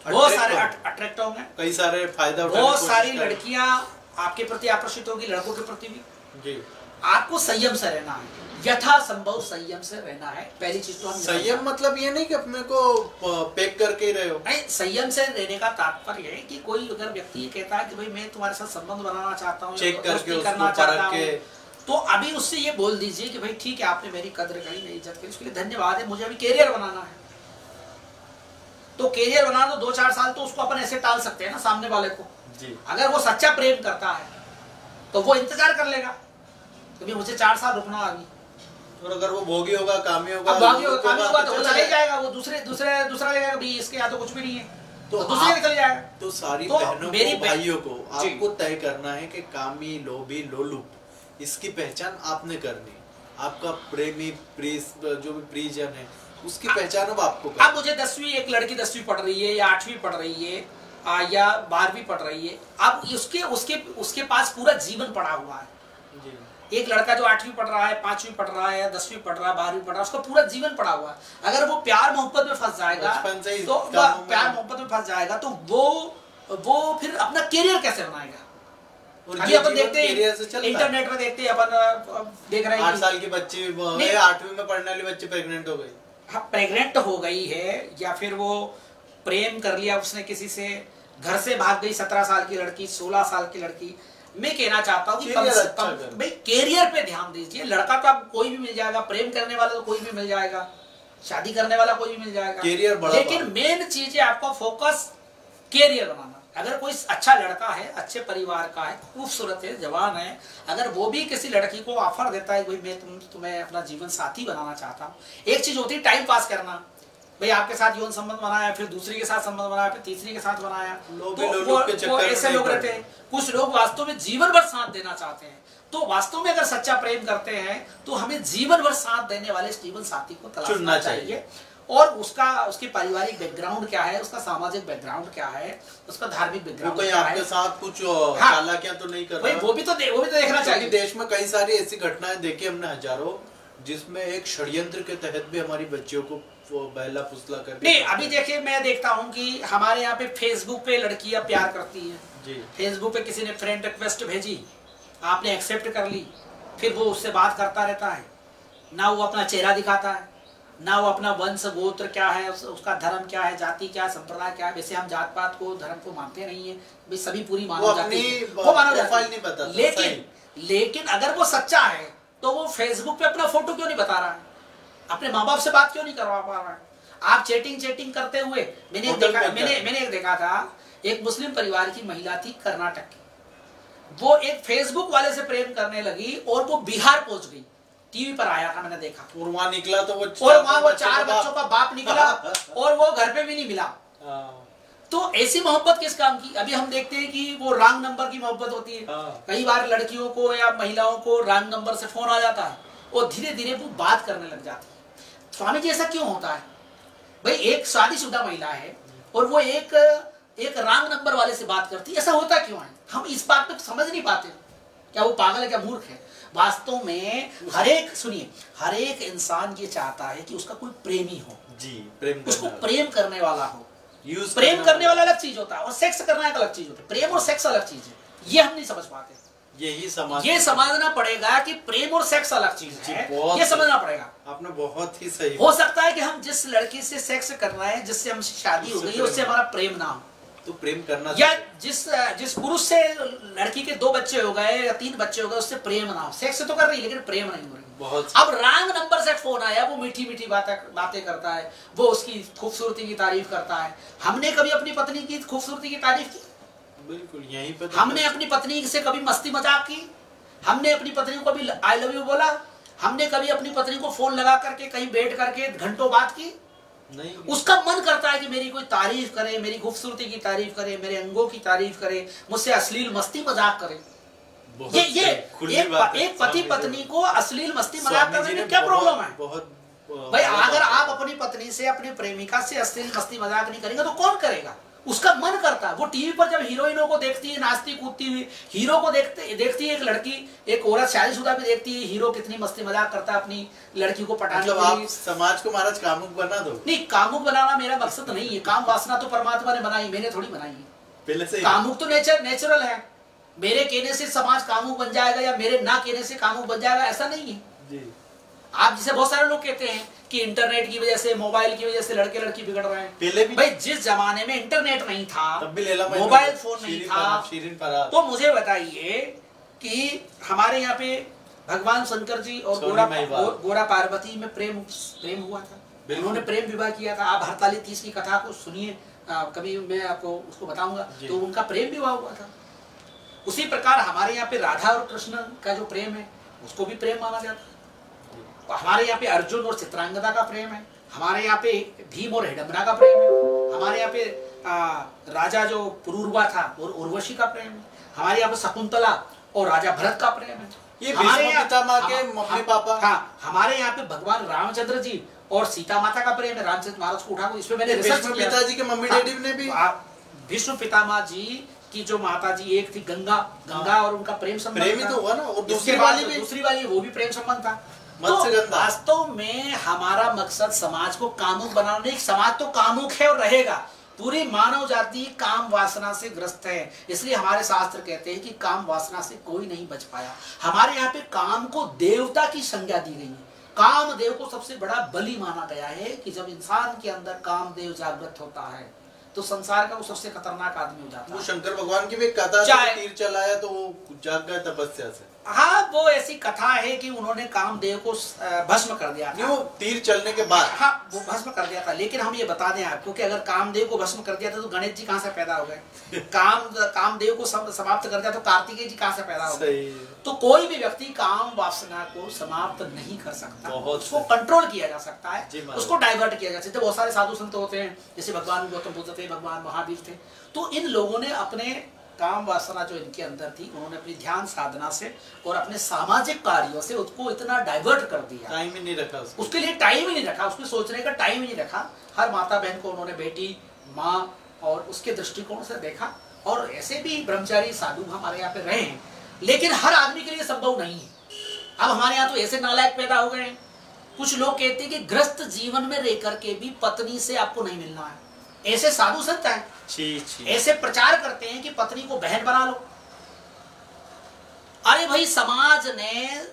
[SPEAKER 2] बहुत सारे अट्रैक्ट होंगे।
[SPEAKER 1] कई सारे फ़ायदा
[SPEAKER 2] बहुत सारी। लड़कियाँ आपके प्रति आकर्षित होगी लड़कों के प्रति भी।
[SPEAKER 1] जी।
[SPEAKER 2] आपको संयम से रहना है। यथा संभव संयम से रहना है। पहली चीज़ तो हम
[SPEAKER 1] संयम मतलब ये नहीं कि अपने को पैक करके ही रहे हो।
[SPEAKER 2] नहीं संयम से रहने का तात्पर्य है कि कोई अगर व्यक्ति ये कहता है कि भाई मैं तुम्हारे साथ संबंध बनाना चाहता हूँ
[SPEAKER 1] चेक करके
[SPEAKER 2] करना चाहता हूँ तो अभी उससे ये बोल दीजिए कि भाई ठीक है आपने मेरी कदर करी मेरी इज़्ज़त करी उसके लिए धन्यवाद है मुझे अभी कैरियर बनाना है। तो कैरियर बनाना तो दो चार साल तो उसको अपन ऐसे टाल सकते हैं ना सामने वाले को।
[SPEAKER 1] जी।
[SPEAKER 2] अगर वो सच्चा प्रेम करता है तो वो इंतज़ार कर लेगा कि भाई मुझे चार साल रुकना अभी।
[SPEAKER 1] और अगर वो भोगी होगा कामी होगा
[SPEAKER 2] अब बाकी होगा काम होगा तो वो
[SPEAKER 1] चला
[SPEAKER 2] ही
[SPEAKER 1] जाएगा।
[SPEAKER 2] जाएगा वो दूसरे दूसरे दूसरा लेगा भाई इसके यहाँ तो कुछ भी नहीं है। तो
[SPEAKER 1] तो
[SPEAKER 2] दूसरी
[SPEAKER 1] आप-
[SPEAKER 2] जाएगा।
[SPEAKER 1] तो सारी
[SPEAKER 2] तो
[SPEAKER 1] बहनों
[SPEAKER 2] मेरी
[SPEAKER 1] को भाइयों को आपको तय करना है कि कामी लोभी लोलुप इसकी पहचान आपने करनी। आपका प्रेमी प्रीस जो भी प्रियजन है उसकी पहचान अब आपको
[SPEAKER 2] अब मुझे दसवीं एक लड़की दसवीं पढ़ रही है या आठवीं पढ़ रही है आ, या बारहवीं पढ़ रही है। अब उसके उसके उसके पास पूरा जीवन पड़ा हुआ है।
[SPEAKER 1] जी।
[SPEAKER 2] एक लड़का जो आठवीं पढ़ रहा है पांचवी पढ़ रहा है दसवीं पढ़ रहा है बारहवीं पढ़ रहा है उसका पूरा जीवन पड़ा हुआ है। अगर वो प्यार मोहब्बत में फंस जाएगा तो प्यार मोहब्बत में फंस जाएगा तो वो वो फिर अपना करियर कैसे बनाएगा?
[SPEAKER 1] और
[SPEAKER 2] अभी
[SPEAKER 1] ये
[SPEAKER 2] अपन देखते हैं इंटरनेट में देखते हैं अपन देख रहे हैं
[SPEAKER 1] आठ साल की बच्ची आठवीं में पढ़ने वाली बच्ची प्रेग्नेंट हो
[SPEAKER 2] प्रेग्नेंट हो गई है या फिर वो प्रेम कर लिया उसने किसी से घर से भाग गई सत्रह साल की लड़की सोलह साल की लड़की। मैं कहना चाहता हूँ कि कम से
[SPEAKER 1] अच्छा
[SPEAKER 2] कम भाई कैरियर पे ध्यान दीजिए। लड़का तो आप कोई भी मिल जाएगा प्रेम करने वाला तो कोई भी मिल जाएगा। शादी करने वाला कोई भी मिल जाएगा।
[SPEAKER 1] बड़ा
[SPEAKER 2] लेकिन मेन चीज़ है आपका फोकस कैरियर बनाना। अगर कोई अच्छा लड़का है अच्छे परिवार का है खूबसूरत है जवान है अगर वो भी किसी लड़की को ऑफ़र देता है भाई मैं तुम तुम्हें अपना जीवन साथी बनाना चाहता हूँ। एक चीज़ होती है टाइम पास करना। भाई आपके साथ यौन संबंध बनाया फिर दूसरी के साथ संबंध बनाया फिर तीसरी के साथ बनाया। तो वो, ऐसे लोग रहते हैं। कुछ लोग वास्तव में जीवन भर साथ देना चाहते हैं। तो वास्तव में अगर सच्चा प्रेम करते हैं तो हमें जीवन भर साथ देने वाले जीवन साथी को तलाशना चाहिए। और उसका उसकी पारिवारिक बैकग्राउंड क्या है उसका सामाजिक बैकग्राउंड क्या है उसका धार्मिक बैकग्राउंड क्या
[SPEAKER 1] आपके
[SPEAKER 2] है।
[SPEAKER 1] साथ कुछ
[SPEAKER 2] हाँ।
[SPEAKER 1] चालाकियाँ तो नहीं कर रहा?
[SPEAKER 2] वो भी तो वो भी तो देखना चाहिए।
[SPEAKER 1] देश में कई सारी ऐसी घटनाएँ देखी हमने हज़ारों जिसमें एक षड्यंत्र के तहत भी हमारी बच्चियों को बहला फुसला कर
[SPEAKER 2] नहीं अभी देखिए मैं देखता हूँ कि हमारे यहाँ पे फेसबुक पे लड़कियाँ प्यार करती हैं।
[SPEAKER 1] जी।
[SPEAKER 2] फेसबुक पे किसी ने फ्रेंड रिक्वेस्ट भेजी आपने एक्सेप्ट कर ली फिर वो उससे बात करता रहता है ना वो अपना चेहरा दिखाता है। ना वो अपना वंश गोत्र क्या है उसका धर्म क्या है जाति क्या है संप्रदाय क्या है वैसे हम जात पात को धर्म को मानते नहीं है भाई सभी पूरी मानव जाति है। वो मानव जाति
[SPEAKER 1] नहीं बताता,
[SPEAKER 2] लेकिन लेकिन अगर वो सच्चा है तो वो फेसबुक पे अपना फ़ोटो क्यों नहीं बता रहा है? अपने माँ बाप से बात क्यों नहीं करवा पा रहा है? आप चैटिंग चैटिंग करते हुए मैंने एक देखा मैंने मैंने एक देखा था एक मुस्लिम परिवार की महिला थी कर्नाटक की। वो एक फेसबुक वाले से प्रेम करने लगी और वो बिहार पहुँच गई। टीवी पर आया था मैंने देखा।
[SPEAKER 1] और वहाँ निकला तो वो
[SPEAKER 2] और वहाँ वो चार बच्चों का बाप निकला *laughs* और वो घर पे भी नहीं मिला।
[SPEAKER 1] हाँ,
[SPEAKER 2] तो ऐसी मोहब्बत किस काम की? अभी हम देखते हैं कि वो रॉन्ग नंबर की मोहब्बत होती है।
[SPEAKER 1] हाँ।
[SPEAKER 2] कई बार लड़कियों को या महिलाओं को रॉन्ग नंबर से फ़ोन आ जाता है और धीरे धीरे वो बात करने लग जाती है। स्वामी जी ऐसा क्यों होता है? भाई एक शादीशुदा महिला है और वो एक एक रॉन्ग नंबर वाले से बात करती है। ऐसा होता क्यों है? हम इस बात पे समझ नहीं पाते। क्या वो पागल है क्या मूर्ख है? वास्तव में हर एक सुनिए हर एक इंसान ये चाहता है कि उसका कोई प्रेमी हो।
[SPEAKER 1] जी प्रेम
[SPEAKER 2] उसको प्रेम करने वाला हो।
[SPEAKER 1] यूज़
[SPEAKER 2] प्रेम करने वाला। अलग चीज़ होता है और सेक्स करना एक अलग चीज़ होता है। प्रेम और सेक्स अलग चीज़ है। ये हम नहीं समझ पाते।
[SPEAKER 1] यही समझ
[SPEAKER 2] ये समझना पड़ेगा कि प्रेम और सेक्स अलग चीज़ है। ये समझना पड़ेगा।
[SPEAKER 1] आपने बहुत ही सही
[SPEAKER 2] हो सकता है कि हम जिस लड़की से सेक्स कर रहे हैं जिससे हमसे शादी हो गई उससे हमारा प्रेम ना हो।
[SPEAKER 1] तो प्रेम करना
[SPEAKER 2] या जिस जिस पुरुष से लड़की के दो बच्चे हो गए या तीन बच्चे हो गए उससे प्रेम ना हो। सेक्स तो कर रही लेकिन प्रेम नहीं हो रही।
[SPEAKER 1] बहुत
[SPEAKER 2] अब रॉन्ग नंबर से फ़ोन आया वो मीठी मीठी बातें बातें करता है वो उसकी खूबसूरती की तारीफ़ करता है। हमने कभी अपनी पत्नी की खूबसूरती की तारीफ़ की?
[SPEAKER 1] बिल्कुल यहीं पे तो
[SPEAKER 2] हमने अपनी पत्नी से कभी मस्ती मज़ाक की? हमने अपनी पत्नी को कभी आई लव यू बोला? हमने कभी अपनी पत्नी को फ़ोन लगा करके कहीं बैठ करके घंटों बात की? उसका मन करता है कि मेरी कोई तारीफ़ करे मेरी खूबसूरती की तारीफ़ करे मेरे अंगों की तारीफ़ करे मुझसे अश्लील मस्ती मज़ाक करे। ये ये एक, प- एक पति पत्नी को अश्लील मस्ती मज़ाक करने में क्या प्रॉब्लम है?
[SPEAKER 1] बहुत
[SPEAKER 2] भाई अगर आप अपनी पत्नी से अपनी प्रेमिका से अश्लील मस्ती मज़ाक नहीं करेंगे तो कौन करेगा? उसका मन करता है। वो टीवी पर जब हीरोइनों को देखती है नाचती कूदती हुई हीरो को देखते देखती है एक लड़की एक औरत शादीशुदा भी देखती है हीरो कितनी मस्ती मज़ाक करता है अपनी लड़की को पटाने
[SPEAKER 1] मतलब आप समाज को महाराज कामुक बना दो।
[SPEAKER 2] नहीं कामुक बनाना मेरा मकसद नहीं है। काम वासना तो परमात्मा ने बनाई मैंने थोड़ी बनाई है।
[SPEAKER 1] पहले से
[SPEAKER 2] कामुक तो नेचर नेचुरल है। मेरे कहने से समाज कामुक बन जाएगा या मेरे ना कहने से कामुक बन जाएगा ऐसा नहीं है। आप जिसे बहुत सारे लोग कहते हैं कि इंटरनेट की वजह से मोबाइल की वजह से लड़के लड़की बिगड़ रहे हैं।
[SPEAKER 1] पहले भी
[SPEAKER 2] भाई जिस जमाने में इंटरनेट नहीं था
[SPEAKER 1] तब भी लैला
[SPEAKER 2] मोबाइल फ़ोन नहीं था तो मुझे बताइए कि हमारे यहाँ पे भगवान शंकर जी और गोरा गोरा पार्वती में प्रेम प्रेम हुआ था। उन्होंने प्रेम विवाह किया था। आप हड़ताली तीस की कथा को सुनिए। कभी मैं आपको उसको बताऊँगा। तो उनका प्रेम विवाह हुआ था। उसी प्रकार हमारे यहाँ पे राधा और कृष्ण का जो प्रेम है उसको भी प्रेम माना जाता है। तो हमारे यहाँ पे अर्जुन और चित्रांगदा का प्रेम है। हमारे यहाँ पे भीम और हिडम्बरा का प्रेम है। हमारे यहाँ पे आ, राजा जो पुरूरवा था और उर्वशी का प्रेम है। हमारे यहाँ पे शकुंतला और राजा भरत का प्रेम है।
[SPEAKER 1] ये
[SPEAKER 2] हमारे
[SPEAKER 1] पितामह के मम्मी
[SPEAKER 2] हम-
[SPEAKER 1] पापा।
[SPEAKER 2] हाँ हमारे यहाँ पे भगवान रामचंद्र जी और सीता माता का प्रेम है। रामचंद्र महाराज को उठा इसमें मैंने रिसर्च किया।
[SPEAKER 1] पिताजी के मम्मी
[SPEAKER 2] हाँ,
[SPEAKER 1] डैडी ने भी
[SPEAKER 2] आ, भीष्म पितामह जी की जो माता जी एक थी गंगा गंगा और उनका प्रेम संबंध
[SPEAKER 1] प्रेम ही तो हुआ ना, और दूसरी वाली भी।
[SPEAKER 2] दूसरी वाली वो भी प्रेम संबंध था। तो वास्तव में हमारा मकसद समाज को कामुक बनाना नहीं समाज तो कामुक है और रहेगा। पूरी मानव जाति काम वासना से ग्रस्त है। इसलिए हमारे शास्त्र कहते हैं कि काम वासना से कोई नहीं बच पाया। हमारे यहाँ पे काम को देवता की संज्ञा दी गई है। काम देव को सबसे बड़ा बलि माना गया है कि जब इंसान के अंदर काम देव जागृत होता है तो संसार का वो सबसे खतरनाक आदमी हो जाता है।
[SPEAKER 1] वो शंकर भगवान की भी कथा तीर चलाया तो वो जाग गया तपस्या से।
[SPEAKER 2] हाँ वो ऐसी कथा है कि उन्होंने कामदेव को भस्म कर दिया था।
[SPEAKER 1] वो तीर चलने के बाद।
[SPEAKER 2] हाँ वो भस्म कर दिया था। लेकिन हम ये बता दें आपको कि अगर कामदेव को भस्म कर दिया था तो गणेश जी कहाँ से पैदा हो गए? *laughs* काम कामदेव को समाप्त कर दिया तो कार्तिकेय जी कहाँ से पैदा हो गए? तो कोई भी व्यक्ति काम वासना को समाप्त नहीं कर सकता। उसको कंट्रोल किया जा सकता है। उसको डाइवर्ट किया जा सकता है। बहुत सारे साधु संत होते हैं जैसे भगवान गौतम बुद्ध थे भगवान महावीर थे। तो इन लोगों ने अपने काम वासना जो इनके अंदर थी उन्होंने अपनी ध्यान साधना से और अपने सामाजिक कार्यों से उसको इतना डाइवर्ट कर दिया।
[SPEAKER 1] टाइम ही नहीं रखा उसको।
[SPEAKER 2] उसके लिए टाइम ही नहीं रखा उसके सोचने का टाइम ही नहीं रखा। हर माता बहन को उन्होंने बेटी माँ और उसके दृष्टिकोण से देखा और ऐसे भी ब्रह्मचारी साधु हमारे यहाँ पे रहे हैं लेकिन हर आदमी के लिए संभव नहीं है। अब हमारे यहाँ तो ऐसे नालायक पैदा हो गए हैं। कुछ लोग कहते हैं कि ग्रस्त जीवन में रह करके भी पत्नी से आपको नहीं मिलना है। ऐसे साधु संत हैं। ऐसे प्रचार करते हैं कि पत्नी को बहन बना लो। अरे भाई समाज ने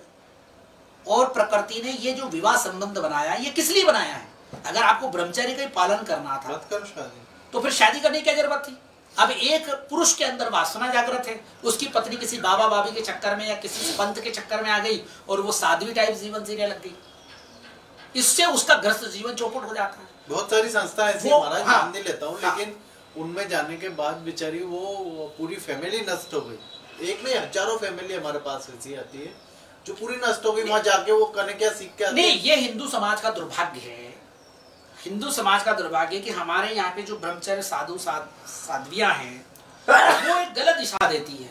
[SPEAKER 2] और प्रकृति ने ये जो विवाह संबंध बनाया ये किस लिए बनाया है? अगर आपको ब्रह्मचर्य का पालन करना था
[SPEAKER 1] मत करो शादी।
[SPEAKER 2] तो फिर शादी करने की क्या ज़रूरत थी? अब एक पुरुष के अंदर वासना जागृत है। उसकी पत्नी किसी बाबा बाबी के चक्कर में या किसी पंत के चक्कर में आ गई और वो साध्वी टाइप जीवन जीने लग गई। इससे उसका ग्रस्त जीवन चौपट हो जाता है।
[SPEAKER 1] बहुत सारी संस्था ऐसी महाराज
[SPEAKER 2] हाँ,
[SPEAKER 1] नहीं लेता हूँ
[SPEAKER 2] हाँ।
[SPEAKER 1] लेकिन उनमें जाने के बाद बेचारी वो पूरी फैमिली नष्ट हो गई। एक नहीं हज़ारों फैमिली हमारे पास ऐसी आती है जो पूरी नष्ट हो गई वहाँ जाके वो करने क्या सीख के
[SPEAKER 2] नहीं ये हिंदू समाज का दुर्भाग्य है। हिंदू समाज का दुर्भाग्य कि हमारे यहाँ पे जो ब्रह्मचर्य साधु साध साध्वियाँ हैं वो एक गलत दिशा देती है।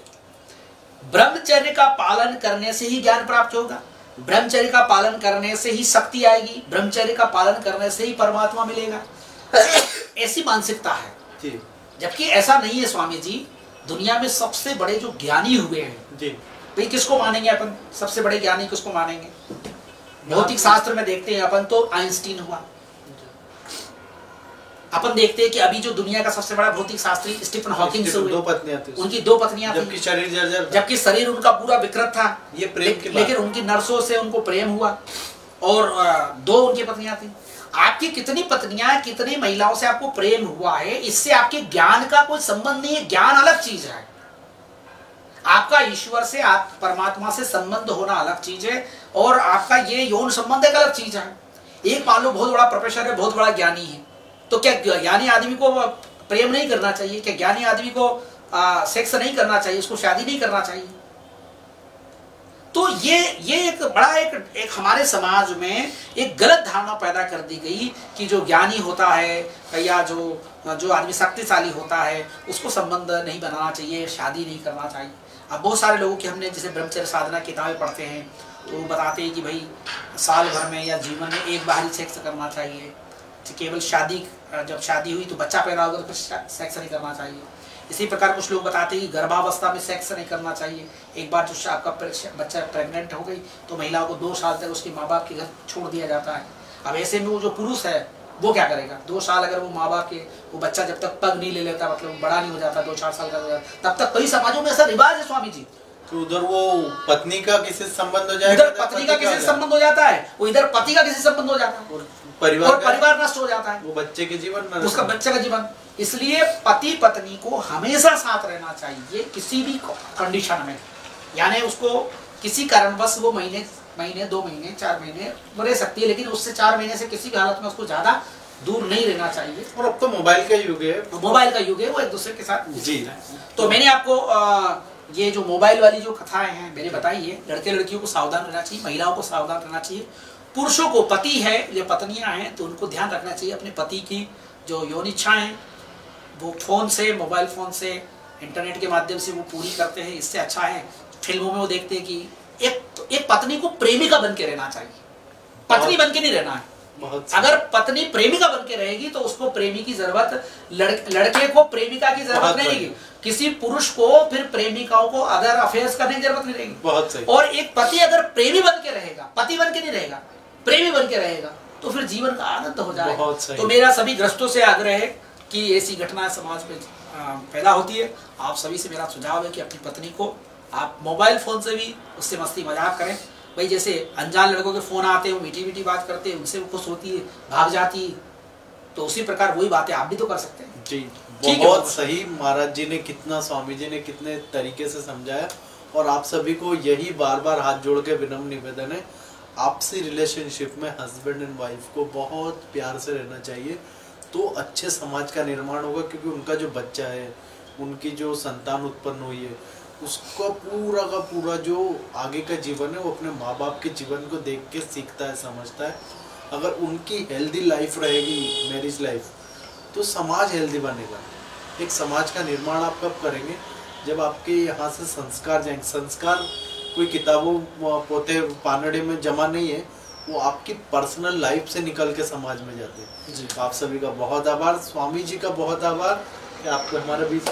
[SPEAKER 2] ब्रह्मचर्य का पालन करने से ही ज्ञान प्राप्त होगा। ब्रह्मचर्य का पालन करने से ही शक्ति आएगी ब्रह्मचर्य का पालन करने से ही परमात्मा मिलेगा। ऐसी मानसिकता है। जबकि ऐसा नहीं है स्वामी जी दुनिया में सबसे बड़े जो ज्ञानी हुए हैं
[SPEAKER 1] जी।
[SPEAKER 2] भाई किसको मानेंगे अपन? सबसे बड़े ज्ञानी किसको मानेंगे? भौतिक शास्त्र में देखते हैं अपन तो आइंस्टीन हुआ। अपन देखते हैं कि अभी जो दुनिया का सबसे बड़ा भौतिक शास्त्री स्टीफन हॉकिंग
[SPEAKER 1] दो पत्नियाँ थी
[SPEAKER 2] उनकी दो पत्नियाँ
[SPEAKER 1] जबकि शरीर जर्जर
[SPEAKER 2] जबकि शरीर उनका पूरा विकृत था।
[SPEAKER 1] ये प्रेम
[SPEAKER 2] ले, लेकिन उनकी नर्सों से उनको प्रेम हुआ और दो उनकी पत्नियाँ थी। आपकी कितनी पत्नियाँ कितनी महिलाओं से आपको प्रेम हुआ है इससे आपके ज्ञान का कोई संबंध नहीं है। ज्ञान अलग चीज़ है। आपका ईश्वर से आप परमात्मा से संबंध होना अलग चीज़ है और आपका ये यौन संबंध एक अलग चीज़ है। एक मान लो बहुत बड़ा प्रोफेसर है बहुत बड़ा ज्ञानी है। तो क्या ज्ञानी आदमी को प्रेम नहीं करना चाहिए? क्या ज्ञानी आदमी को आ, सेक्स नहीं करना चाहिए? उसको शादी नहीं करना चाहिए? तो ये ये एक बड़ा एक एक हमारे समाज में एक गलत धारणा पैदा कर दी गई कि जो ज्ञानी होता है या जो जो आदमी शक्तिशाली होता है उसको संबंध नहीं बनाना चाहिए शादी नहीं करना चाहिए। अब बहुत सारे लोगों की हमने जैसे ब्रह्मचर्य साधना किताबें पढ़ते हैं वो बताते हैं कि भाई साल भर में या जीवन में एक बार ही सेक्स करना चाहिए। कि केवल शादी जब शादी हुई तो बच्चा पैदा होगा तो फिर सेक्स नहीं करना चाहिए। इसी प्रकार कुछ लोग बताते हैं कि गर्भावस्था में सेक्स नहीं करना चाहिए। एक बार जो आपका बच्चा प्रेग्नेंट हो गई तो महिलाओं को दो साल तक उसके माँ बाप के घर छोड़ दिया जाता है। अब ऐसे में वो जो पुरुष है वो क्या करेगा? दो साल अगर वो माँ बाप के वो बच्चा जब तक पग नहीं ले लेता मतलब बड़ा नहीं हो जाता दो चार साल का हो जाता तब तक कई समाजों में ऐसा रिवाज है स्वामी जी
[SPEAKER 1] तो उधर वो पत्नी का किसी संबंध हो जाएगा
[SPEAKER 2] इधर पत्नी का किसी संबंध हो जाता है वो इधर पति का किसी संबंध हो जाता है।
[SPEAKER 1] परिवार
[SPEAKER 2] और परिवार नष्ट हो जाता है।
[SPEAKER 1] वो बच्चे के जीवन में
[SPEAKER 2] उसका बच्चे का जीवन। इसलिए पति पत्नी को हमेशा साथ रहना चाहिए किसी भी कंडीशन में। यानी उसको किसी कारणवश वो महीने महीने दो महीने चार महीने रह सकती है लेकिन उससे चार महीने से किसी भी हालत में उसको ज़्यादा दूर नहीं रहना चाहिए।
[SPEAKER 1] और अब तो मोबाइल का युग है।
[SPEAKER 2] मोबाइल का युग है वो एक दूसरे के साथ
[SPEAKER 1] जी।
[SPEAKER 2] तो मैंने आपको अ, ये जो मोबाइल वाली जो कथाएँ हैं मैंने बताई है लड़के लड़कियों को सावधान रहना चाहिए महिलाओं को सावधान रहना चाहिए। पुरुषों को पति है या पत्नियाँ हैं तो उनको ध्यान रखना चाहिए अपने पति की जो यौन इच्छाएँ वो फ़ोन से मोबाइल फ़ोन से इंटरनेट के माध्यम से वो पूरी करते हैं। इससे अच्छा है फ़िल्मों में वो देखते हैं कि एक एक पत्नी को प्रेमिका बन के रहना चाहिए। पत्नी बन के नहीं रहना है। अगर पत्नी प्रेमिका बन के रहेगी तो उसको प्रेमी की ज़रूरत लड़, लड़के को प्रेमिका की ज़रूरत नहीं रहेगी। किसी पुरुष को फिर प्रेमिकाओं को अदर अफेयर्स करने की ज़रूरत नहीं रहेगी। और एक पति अगर प्रेमी बन के रहेगा पति बन के नहीं रहेगा प्रेमी बन के रहेगा तो फिर जीवन का आनंद हो जाएगा। तो मेरा सभी ग्रस्तों से आग्रह है कि ऐसी घटनाएँ समाज में पैदा होती है। आप सभी से मेरा सुझाव है कि अपनी पत्नी को आप मोबाइल फ़ोन से भी उससे मस्ती मज़ाक करें। भाई जैसे अनजान लड़कों के फ़ोन आते हैं मीठी मीठी बात करते हैं उनसे वो खुश होती है भाग जाती है तो उसी प्रकार वही बातें आप भी तो कर सकते हैं।
[SPEAKER 1] जी बहुत सही। महाराज जी ने कितना स्वामी जी ने कितने तरीके से समझाया और आप सभी को यही बार बार हाथ जोड़ के विनम्र निवेदन है आपसी रिलेशनशिप में हस्बैंड एंड वाइफ को बहुत प्यार से रहना चाहिए तो अच्छे समाज का निर्माण होगा, क्योंकि उनका जो बच्चा है, उनकी जो संतान उत्पन्न हुई है, उसका पूरा का पूरा जो आगे का जीवन है, वो अपने माँ बाप के जीवन को देख के सीखता है, समझता है। अगर उनकी हेल्दी लाइफ रहेगी मैरिज लाइफ तो समाज हेल्दी बनेगा। एक समाज का निर्माण आप कब करेंगे? जब आपके यहाँ से संस्कार जाएँगे। संस्कार कोई किताबों पोते पानड़े में जमा नहीं है वो आपकी पर्सनल लाइफ से निकल के समाज में जाते हैं।
[SPEAKER 2] जी।
[SPEAKER 1] आप सभी का बहुत आभार स्वामी जी का बहुत आभार कि आप हमारे बीच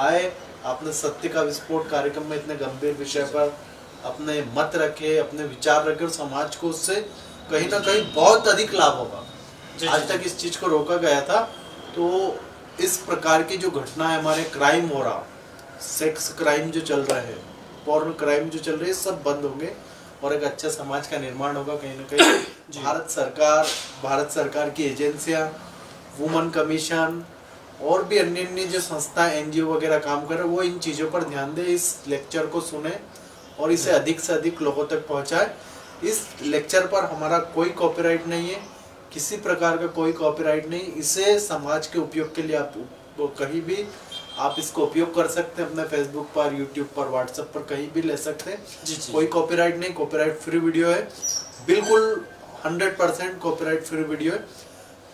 [SPEAKER 1] आए आपने सत्य का विस्फोट कार्यक्रम में इतने गंभीर विषय पर अपने मत रखे अपने विचार रखे और समाज को उससे कहीं ना कहीं बहुत अधिक लाभ होगा। आज तक इस चीज़ को रोका गया था तो इस प्रकार की जो घटना है हमारे क्राइम हो रहा सेक्स क्राइम जो चल रहा हैं पॉर्न क्राइम जो चल रहे हैं सब बंद होंगे और एक अच्छा समाज का निर्माण होगा कहीं ना कहीं। *coughs* भारत सरकार भारत सरकार की एजेंसियाँ वुमन कमीशन और भी अन्य अन्य जो संस्थाएँ एनजीओ वगैरह काम कर रहे हैं वो इन चीज़ों पर ध्यान दें इस लेक्चर को सुने और इसे अधिक से अधिक लोगों तक पहुँचाए। इस लेक्चर पर हमारा कोई कॉपीराइट नहीं है किसी प्रकार का कोई कॉपीराइट नहीं इसे समाज के उपयोग के लिए आप कहीं भी आप इसको उपयोग कर सकते हैं अपने फेसबुक पर यूट्यूब पर व्हाट्सएप पर कहीं भी ले सकते हैं। कोई कॉपीराइट नहीं कॉपीराइट फ्री वीडियो है। बिल्कुल hundred percent copyright free video है।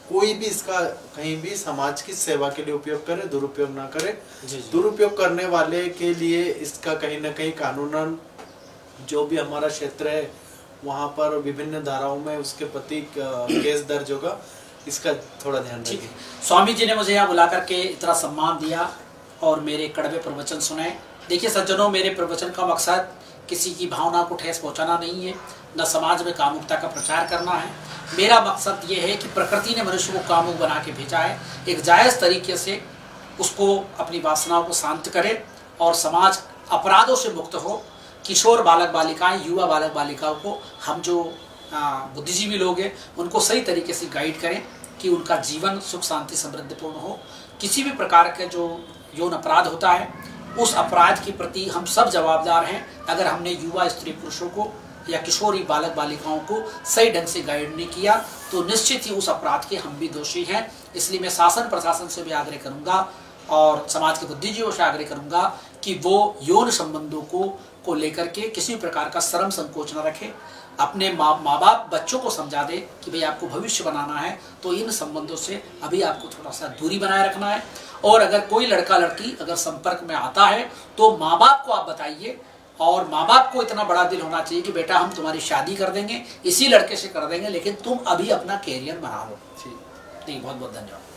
[SPEAKER 1] कोई भी इसका कहीं भी समाज की सेवा के लिए उपयोग करे दुरुपयोग ना करे। दुरुपयोग करने वाले के लिए इसका कहीं ना कहीं कानूनन जो भी हमारा क्षेत्र है वहाँ पर विभिन्न धाराओं में उसके प्रति केस दर्ज होगा। इसका थोड़ा ध्यान रखिए
[SPEAKER 2] स्वामी जी ने मुझे यहाँ बुला करके इतना सम्मान दिया। और मेरे कड़वे प्रवचन सुने। देखिए सज्जनों, मेरे प्रवचन का मकसद किसी की भावना को ठेस पहुंचाना नहीं है, न समाज में कामुकता का प्रचार करना है। मेरा मकसद ये है कि प्रकृति ने मनुष्य को कामुक बना के भेजा है। एक जायज़ तरीके से उसको अपनी वासनाओं को शांत करे और समाज अपराधों से मुक्त हो। किशोर बालक बालिकाएँ, युवा बालक बालिकाओं को हम जो बुद्धिजीवी लोग हैं, उनको सही तरीके से गाइड करें कि उनका जीवन सुख, शांति, समृद्धिपूर्ण हो। किसी भी प्रकार के जो यौन अपराध होता है, उस अपराध के प्रति हम सब जवाबदार हैं। अगर हमने युवा स्त्री पुरुषों को या किशोरी बालक बालिकाओं को सही ढंग से गाइड नहीं किया तो निश्चित ही उस अपराध के हम भी दोषी हैं। इसलिए मैं शासन प्रशासन से भी आग्रह करूँगा और समाज के बुद्धिजीवियों से आग्रह करूँगा कि वो यौन संबंधों को को लेकर के किसी प्रकार का शर्म संकोच न रखे। अपने माँ माँ बाप बच्चों को समझा दे कि भाई आपको भविष्य बनाना है तो इन संबंधों से अभी आपको थोड़ा सा दूरी बनाए रखना है। और अगर कोई लड़का लड़की अगर संपर्क में आता है तो माँ बाप को आप बताइए। और माँ बाप को इतना बड़ा दिल होना चाहिए कि बेटा हम तुम्हारी शादी कर देंगे इसी लड़के से कर देंगे लेकिन तुम अभी अपना कैरियर बना लो।
[SPEAKER 1] ठीक।
[SPEAKER 2] नहीं बहुत बहुत धन्यवाद।